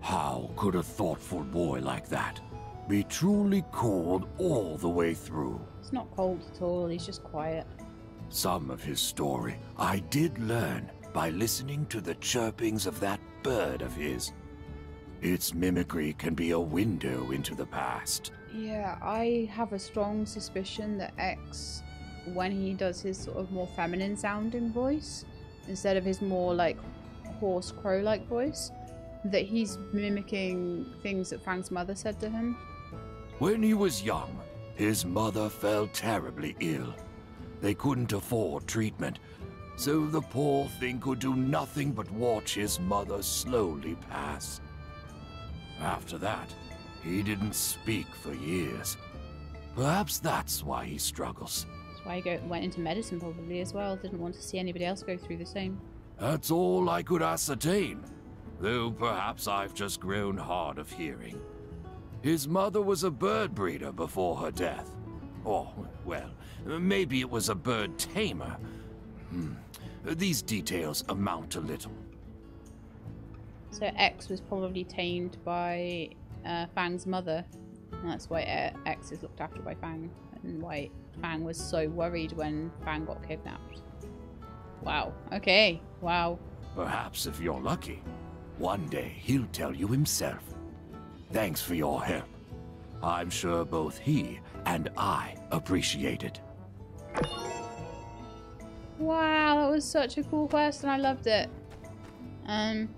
How could a thoughtful boy like that be truly cold all the way through? It's not cold at all. He's just quiet. Some of his story I did learn by listening to the chirpings of that bird of his. Its mimicry can be a window into the past. Yeah, I have a strong suspicion that X, when he does his sort of more feminine sounding voice, instead of his more like horse crow like voice, that he's mimicking things that Fang's mother said to him. When he was young, his mother fell terribly ill. They couldn't afford treatment, so the poor thing could do nothing but watch his mother slowly pass. After that, he didn't speak for years. Perhaps that's why he struggles. That's why he go, went into medicine probably as well. Didn't want to see anybody else go through the same. That's all I could ascertain, though perhaps I've just grown hard of hearing. His mother was a bird breeder before her death. Or, well, maybe it was a bird tamer. Hmm. These details amount to little. So X was probably tamed by uh, Fang's mother. And that's why uh, X is looked after by Fang. And why Fang was so worried when Fang got kidnapped. Wow. Okay. Wow. Perhaps if you're lucky, one day he'll tell you himself. Thanks for your help. I'm sure both he and I appreciate it. Wow, that was such a cool quest and I loved it. Um,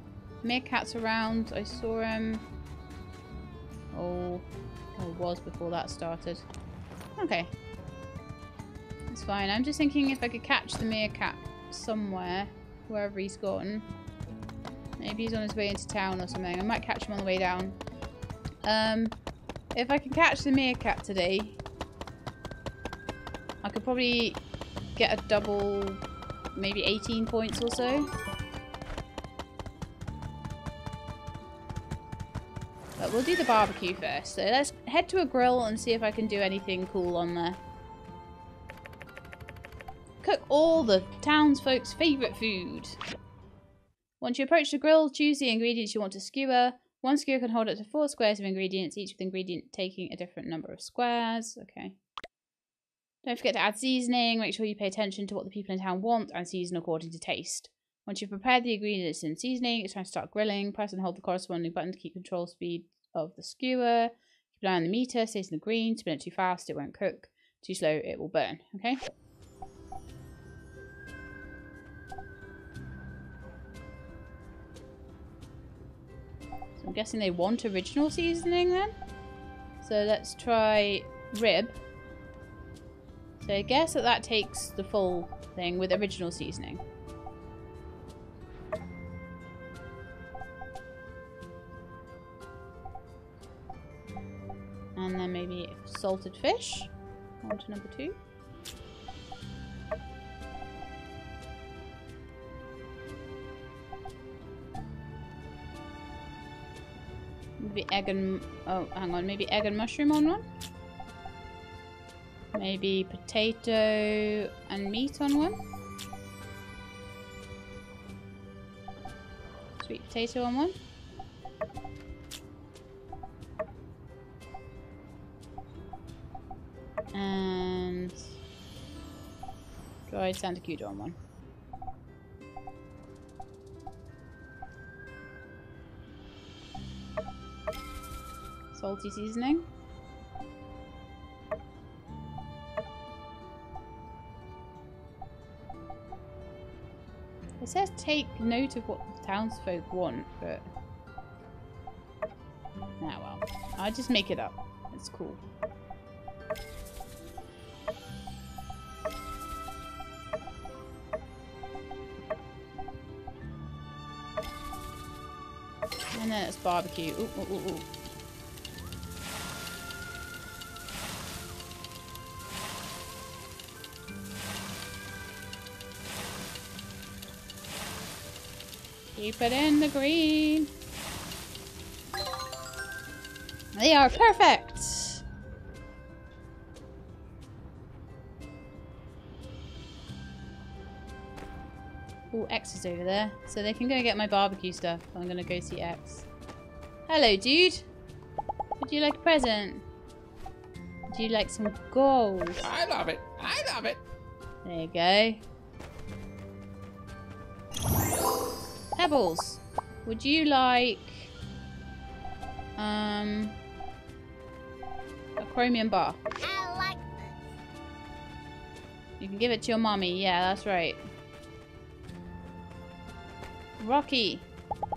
Meerkat's around. I saw him. Oh, or was before that started. Okay. It's fine. I'm just thinking if I could catch the meerkat somewhere, wherever he's gone. Maybe he's on his way into town or something. I might catch him on the way down. Um, if I can catch the meerkat today, I could probably get a double, maybe 18 points or so. But we'll do the barbecue first. So let's head to a grill and see if I can do anything cool on there. Cook all the townsfolk's favourite food. Once you approach the grill, choose the ingredients you want to skewer. One skewer can hold up to four squares of ingredients, each with ingredient taking a different number of squares. Okay. Don't forget to add seasoning. Make sure you pay attention to what the people in town want and season according to taste. Once you've prepared the ingredients and seasoning, it's time to start grilling. Press and hold the corresponding button to keep control speed of the skewer. Keep an eye on the meter, stays in the green. Spin it too fast, it won't cook. Too slow, it will burn. Okay? So I'm guessing they want original seasoning then? So let's try rib. So I guess that that takes the full thing with original seasoning. And then maybe salted fish. On to number two. Maybe egg and... Oh, hang on. Maybe egg and mushroom on one. Maybe potato and meat on one. Sweet potato on one. Dried sandacuda on one. Salty seasoning. It says take note of what the townsfolk want, but... Ah well. I just make it up. It's cool. Then it's barbecue. Ooh, ooh, ooh, ooh. Keep it in the green. They are perfect. Oh, X is over there. So they can go get my barbecue stuff. I'm to go see X. Hello, dude. Would you like a present? Would you like some gold? I love it. I love it. There you go. Pebbles. Would you like um a chromium bar? I like this. You can give it to your mommy. Yeah, that's right. Rocky,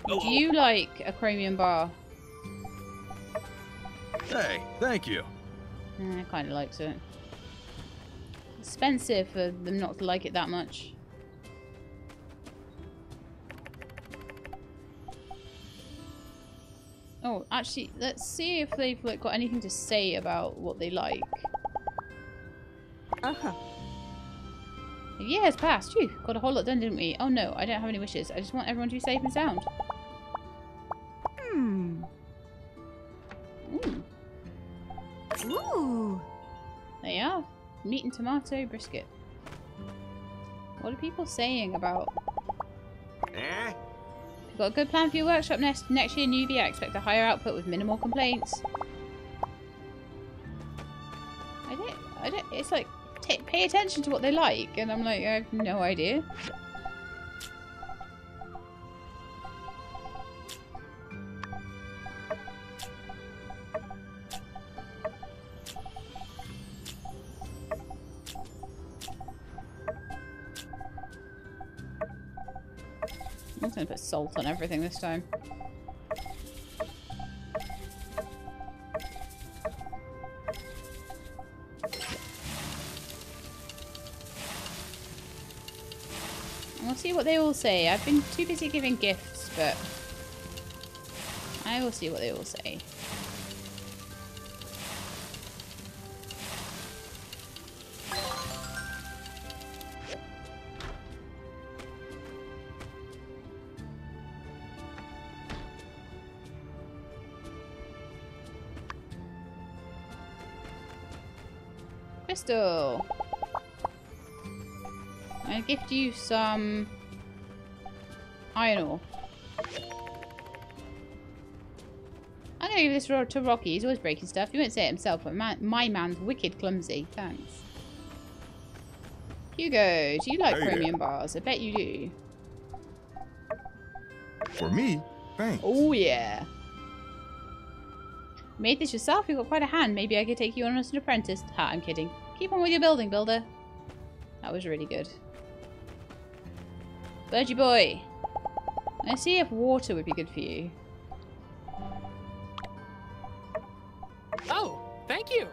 would you like a chromium bar? Hey, thank you. I kind of likes it. Expensive for them not to like it that much. Oh, actually, let's see if they've like, got anything to say about what they like. Uh-huh. Yeah, it's passed. Phew, got a whole lot done, didn't we? Oh no, I don't have any wishes. I just want everyone to be safe and sound. There you are. Meat and tomato brisket. What are people saying about Eh? You've got a good plan for your workshop next next year, newbie. I expect a higher output with minimal complaints. I don't. I don't. It's like pay attention to what they like, and I'm like, I have no idea. Salt on everything this time. And we'll see what they all say. I've been too busy giving gifts, but I will see what they all say. Crystal. I'll gift you some iron ore. I'm gonna give this rod to Rocky. He's always breaking stuff. He won't say it himself, but man, my man's wicked clumsy. Thanks. Hugo, do you like Hey there. chromium bars? I bet you do. For me, thanks. Oh yeah. Made this yourself? You've got quite a hand. Maybe I could take you on as an apprentice. Ha, I'm kidding. Keep on with your building, builder. That was really good. Birdie boy. Let's see if water would be good for you. Oh, thank you.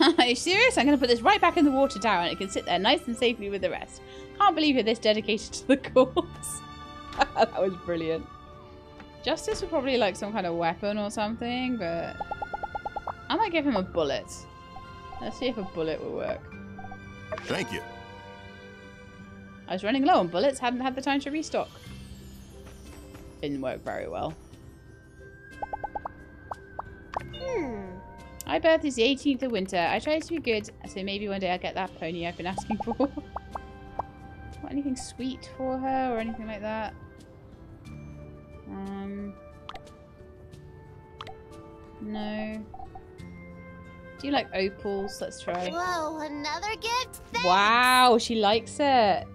Are you serious? I'm going to put this right back in the water tower and it can sit there nice and safely with the rest. Can't believe you're this dedicated to the cause. that was brilliant. Justice would probably like some kind of weapon or something, but I might give him a bullet. Let's see if a bullet will work. Thank you. I was running low on bullets, hadn't had the time to restock. Didn't work very well. Hmm. My birth is the 18th of winter. I try to be good, so maybe one day I'll get that pony I've been asking for. Got anything sweet for her or anything like that? Um. No. Do you like opals? Let's try. Whoa, another gift? Thanks. Wow, she likes it.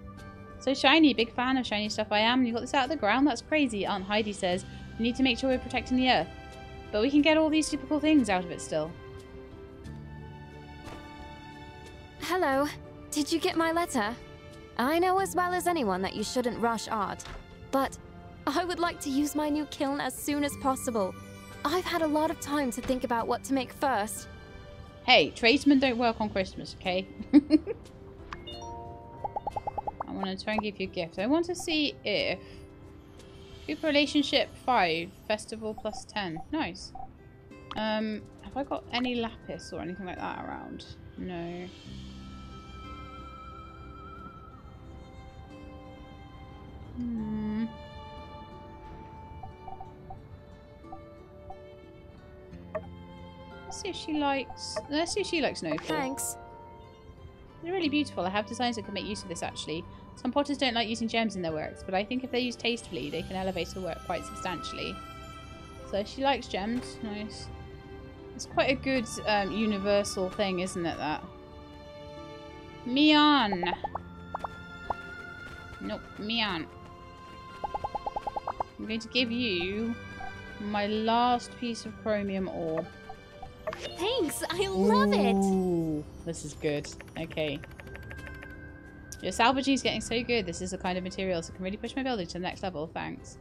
So shiny, big fan of shiny stuff I am. You got this out of the ground? That's crazy. Aunt Heidi says we need to make sure we're protecting the earth. But we can get all these super cool things out of it still. Hello. Did you get my letter? I know as well as anyone that you shouldn't rush art, but I would like to use my new kiln as soon as possible. I've had a lot of time to think about what to make first. Hey, tradesmen don't work on Christmas, okay? I want to try and give you a gift. I want to see if Group relationship 5. Festival plus 10. Nice. Um, have I got any lapis or anything like that around? No. Hmm. Let's see if she likes. Let's see if she likes Snowfall. Thanks. They're really beautiful. I have designs that can make use of this actually. Some potters don't like using gems in their works, but I think if they're used tastefully, they can elevate a work quite substantially. So she likes gems. Nice. It's quite a good um, universal thing, isn't it, that? Mian! Nope, Mian. I'm going to give you my last piece of chromium ore. Thanks, I love it. This is good. Okay. Your salvaging is getting so good. This is the kind of materials that can really push my building to the next level. Thanks.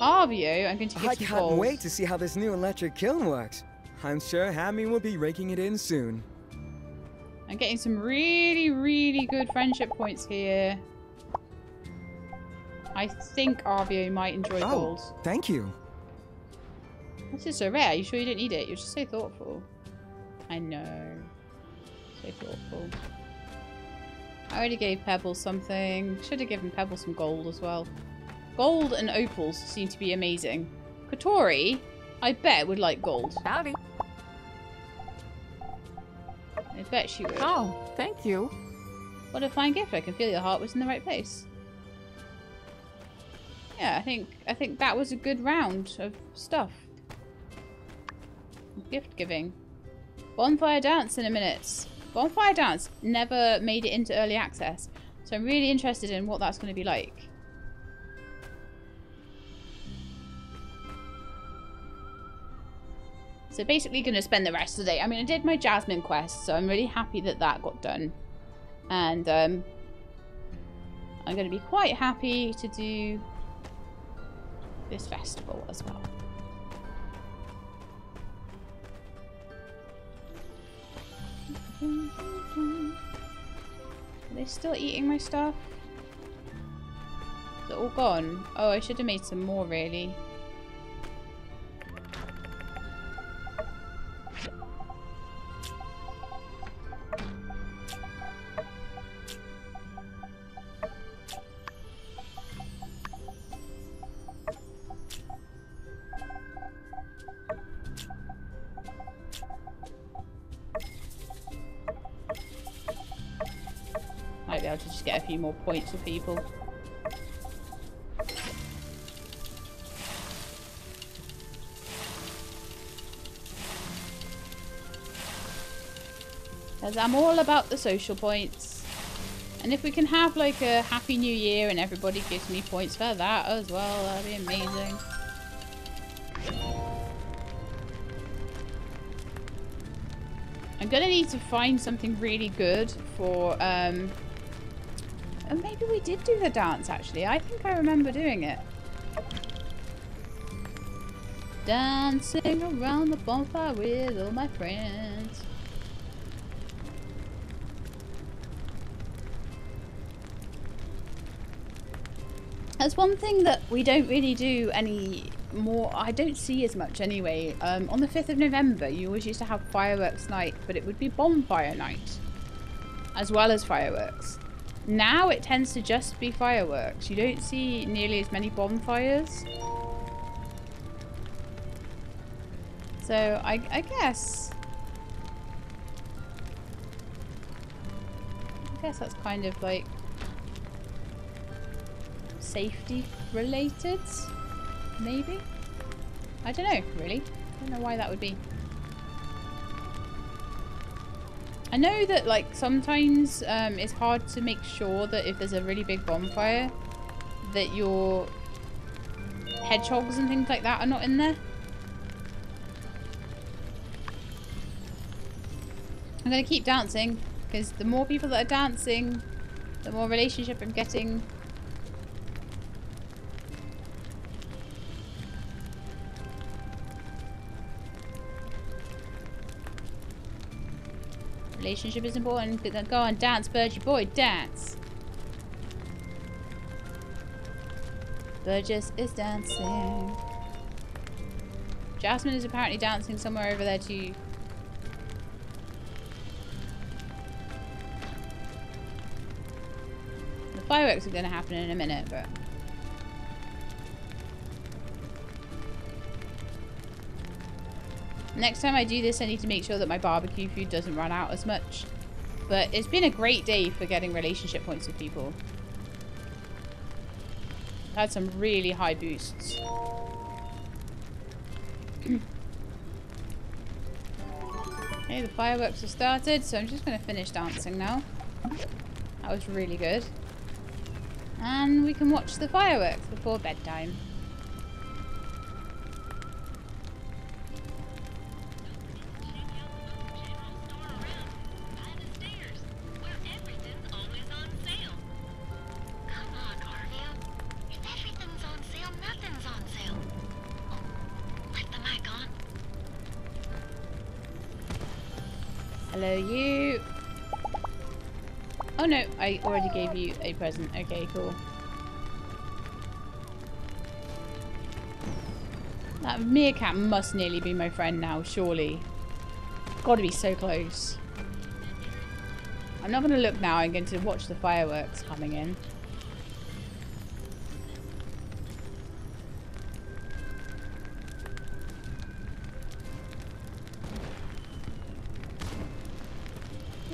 Arvio, I'm going to give I some can't gold. wait to see how this new electric kiln works. I'm sure Hammy will be raking it in soon. I'm getting some really, really good friendship points here. I think Arvio might enjoy Oh, gold. thank you. This is so rare. Are You sure you don't need it? You're just so thoughtful. I know. So thoughtful. I already gave Pebble something. Should have given Pebble some gold as well. Gold and opals seem to be amazing. Catori, I bet would like gold. Howdy. I bet she would. Oh, thank you. What a fine gift. I can feel your heart was in the right place. Yeah, I think I think that was a good round of stuff. Gift giving. Bonfire dance in a minute. Bonfire dance never made it into early access. So I'm really interested in what that's going to be like. So basically going to spend the rest of the day. I mean, I did my Jasmine quest, so I'm really happy that that got done. And um, I'm going to be quite happy to do this festival as well. Are they still eating my stuff? Is it all gone? Oh, I should have made some more, really. Points for people. Because I'm all about the social points. And if we can have like a happy new year and everybody gives me points for that as well, that'd be amazing. I'm gonna need to find something really good for um and maybe we did do the dance actually. I think I remember doing it. Dancing around the bonfire with all my friends. That's one thing that we don't really do any more. I don't see as much anyway. Um, on the 5th of November, you always used to have fireworks night, but it would be bonfire night as well as fireworks. Now it tends to just be fireworks. You don't see nearly as many bonfires. So I, I guess. I guess that's kind of like safety related, maybe? I don't know, really. I don't know why that would be. I know that, like, sometimes um, it's hard to make sure that if there's a really big bonfire, that your hedgehogs and things like that are not in there. I'm going to keep dancing, because the more people that are dancing, the more relationship I'm getting Relationship is important. Go on, dance, Birdie boy, dance. Burgess is dancing. Jasmine is apparently dancing somewhere over there too. The fireworks are going to happen in a minute, but... Next time I do this, I need to make sure that my barbecue food doesn't run out as much. But it's been a great day for getting relationship points with people. Had some really high boosts. okay, the fireworks have started, so I'm just going to finish dancing now. That was really good. And we can watch the fireworks before bedtime. Already gave you a present. Okay, cool. That meerkat must nearly be my friend now, surely. Gotta be so close. I'm not gonna look now, I'm going to watch the fireworks coming in.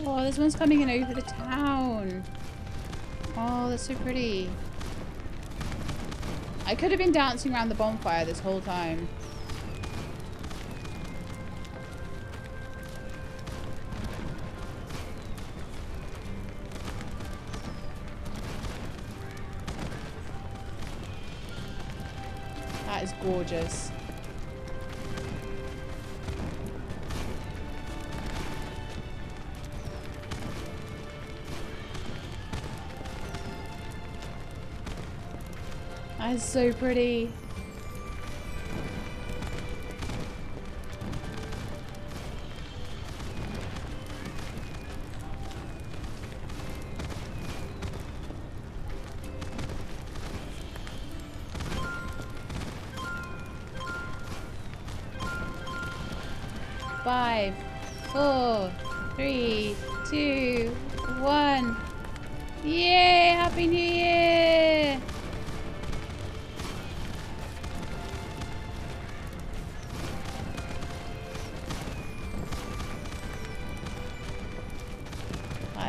Oh, this one's coming in over the town. Oh, that's so pretty. I could have been dancing around the bonfire this whole time. That is gorgeous. Is so pretty.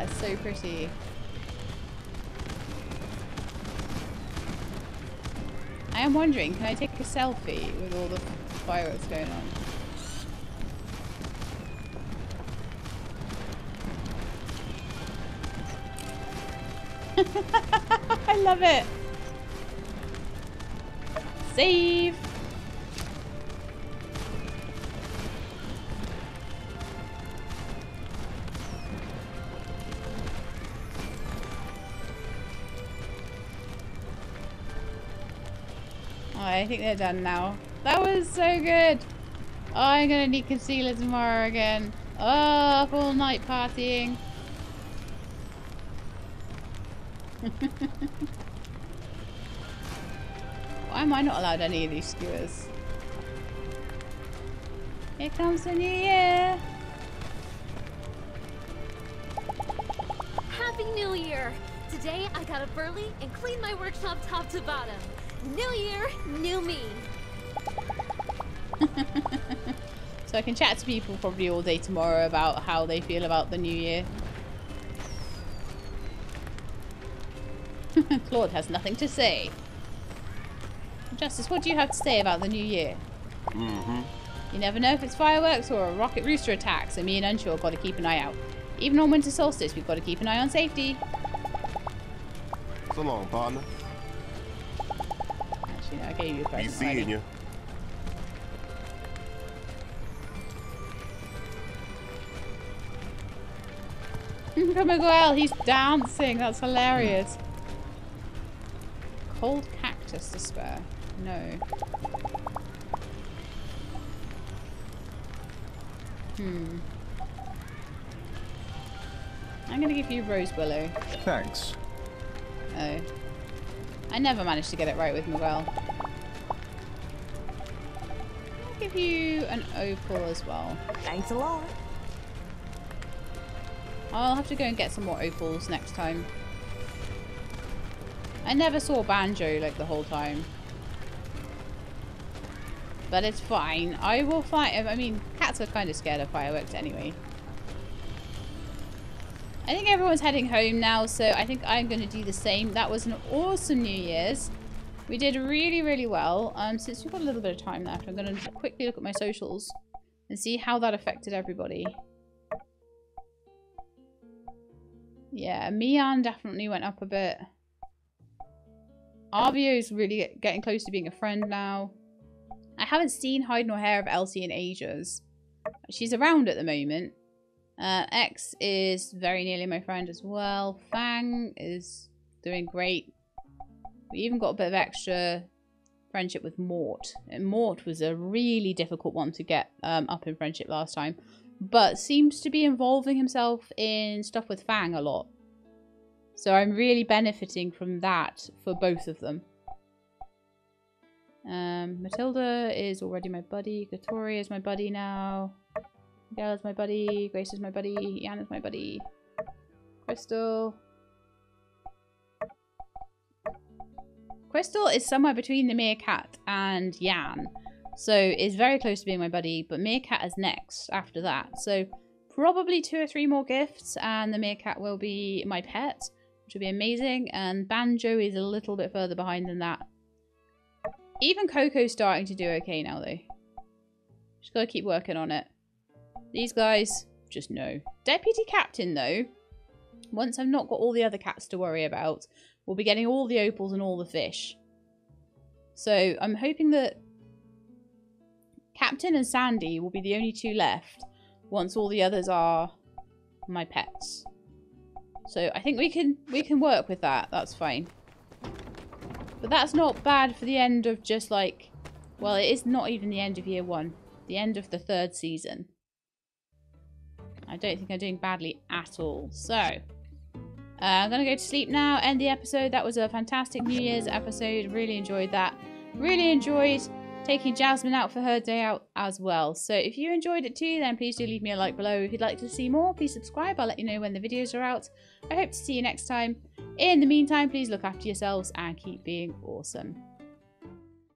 That's so pretty. I am wondering, can I take a selfie with all the fireworks going on? I love it. Save. I think they're done now. That was so good. Oh, I'm gonna need concealer tomorrow again. Oh, all night partying. Why am I not allowed any of these skewers? Here comes the new year. Happy New Year! Today I got up early and cleaned my workshop top to bottom. New Year, new me. So I can chat to people probably all day tomorrow about how they feel about the new year. Claude has nothing to say. Justice, what do you have to say about the new year? Mm-hmm. You never know if it's fireworks or a rocket rooster attack, so me and Unsuur have got to keep an eye out. Even on winter solstice, we've got to keep an eye on safety. So long, partner. Actually, no, I gave you a Be present seeing already. you. Look at Miguel, he's dancing. That's hilarious. Cold cactus to spare. No. Hmm. I'm gonna give you rose willow. Thanks. Oh. I never managed to get it right with Miguel. Give you an opal as well. Thanks a lot. I'll have to go and get some more opals next time. I never saw Banjo like the whole time. But it's fine. I will fight. him. I mean, cats are kind of scared of fireworks anyway. I think everyone's heading home now, so I think I'm going to do the same. That was an awesome New Year's. We did really, really well. Um, since we've got a little bit of time left, I'm going to quickly look at my socials and see how that affected everybody. Yeah, Mian definitely went up a bit. Arvio is really getting close to being a friend now. I haven't seen hide nor hair of Elsie in ages. She's around at the moment. Uh, X is very nearly my friend as well. Fang is doing great. We even got a bit of extra friendship with Mort. And Mort was a really difficult one to get um, up in friendship last time. But seems to be involving himself in stuff with Fang a lot. So I'm really benefiting from that for both of them. Um, Matilda is already my buddy. Catori is my buddy now. Miguel is my buddy. Grace is my buddy. Yan is my buddy. Crystal. Crystal is somewhere between the Meerkat and Yan. So is very close to being my buddy, but Meerkat is next after that. So probably two or three more gifts and the Meerkat will be my pet, which will be amazing. And Banjo is a little bit further behind than that. Even Coco's starting to do okay now though. Just gotta keep working on it. These guys, just no. Deputy Captain though, once I've not got all the other cats to worry about, we'll be getting all the opals and all the fish. So I'm hoping that Captain and Sandy will be the only two left once all the others are my pets. So I think we can we can work with that. That's fine. But that's not bad for the end of just like well, it is not even the end of year 1. The end of the third season. I don't think I'm doing badly at all. So, uh, I'm going to go to sleep now, end the episode. That was a fantastic New Year's episode. Really enjoyed that. Really enjoyed taking Jasmine out for her day out as well. So if you enjoyed it too, then please do leave me a like below. If you'd like to see more, please subscribe. I'll let you know when the videos are out. I hope to see you next time. In the meantime, please look after yourselves and keep being awesome.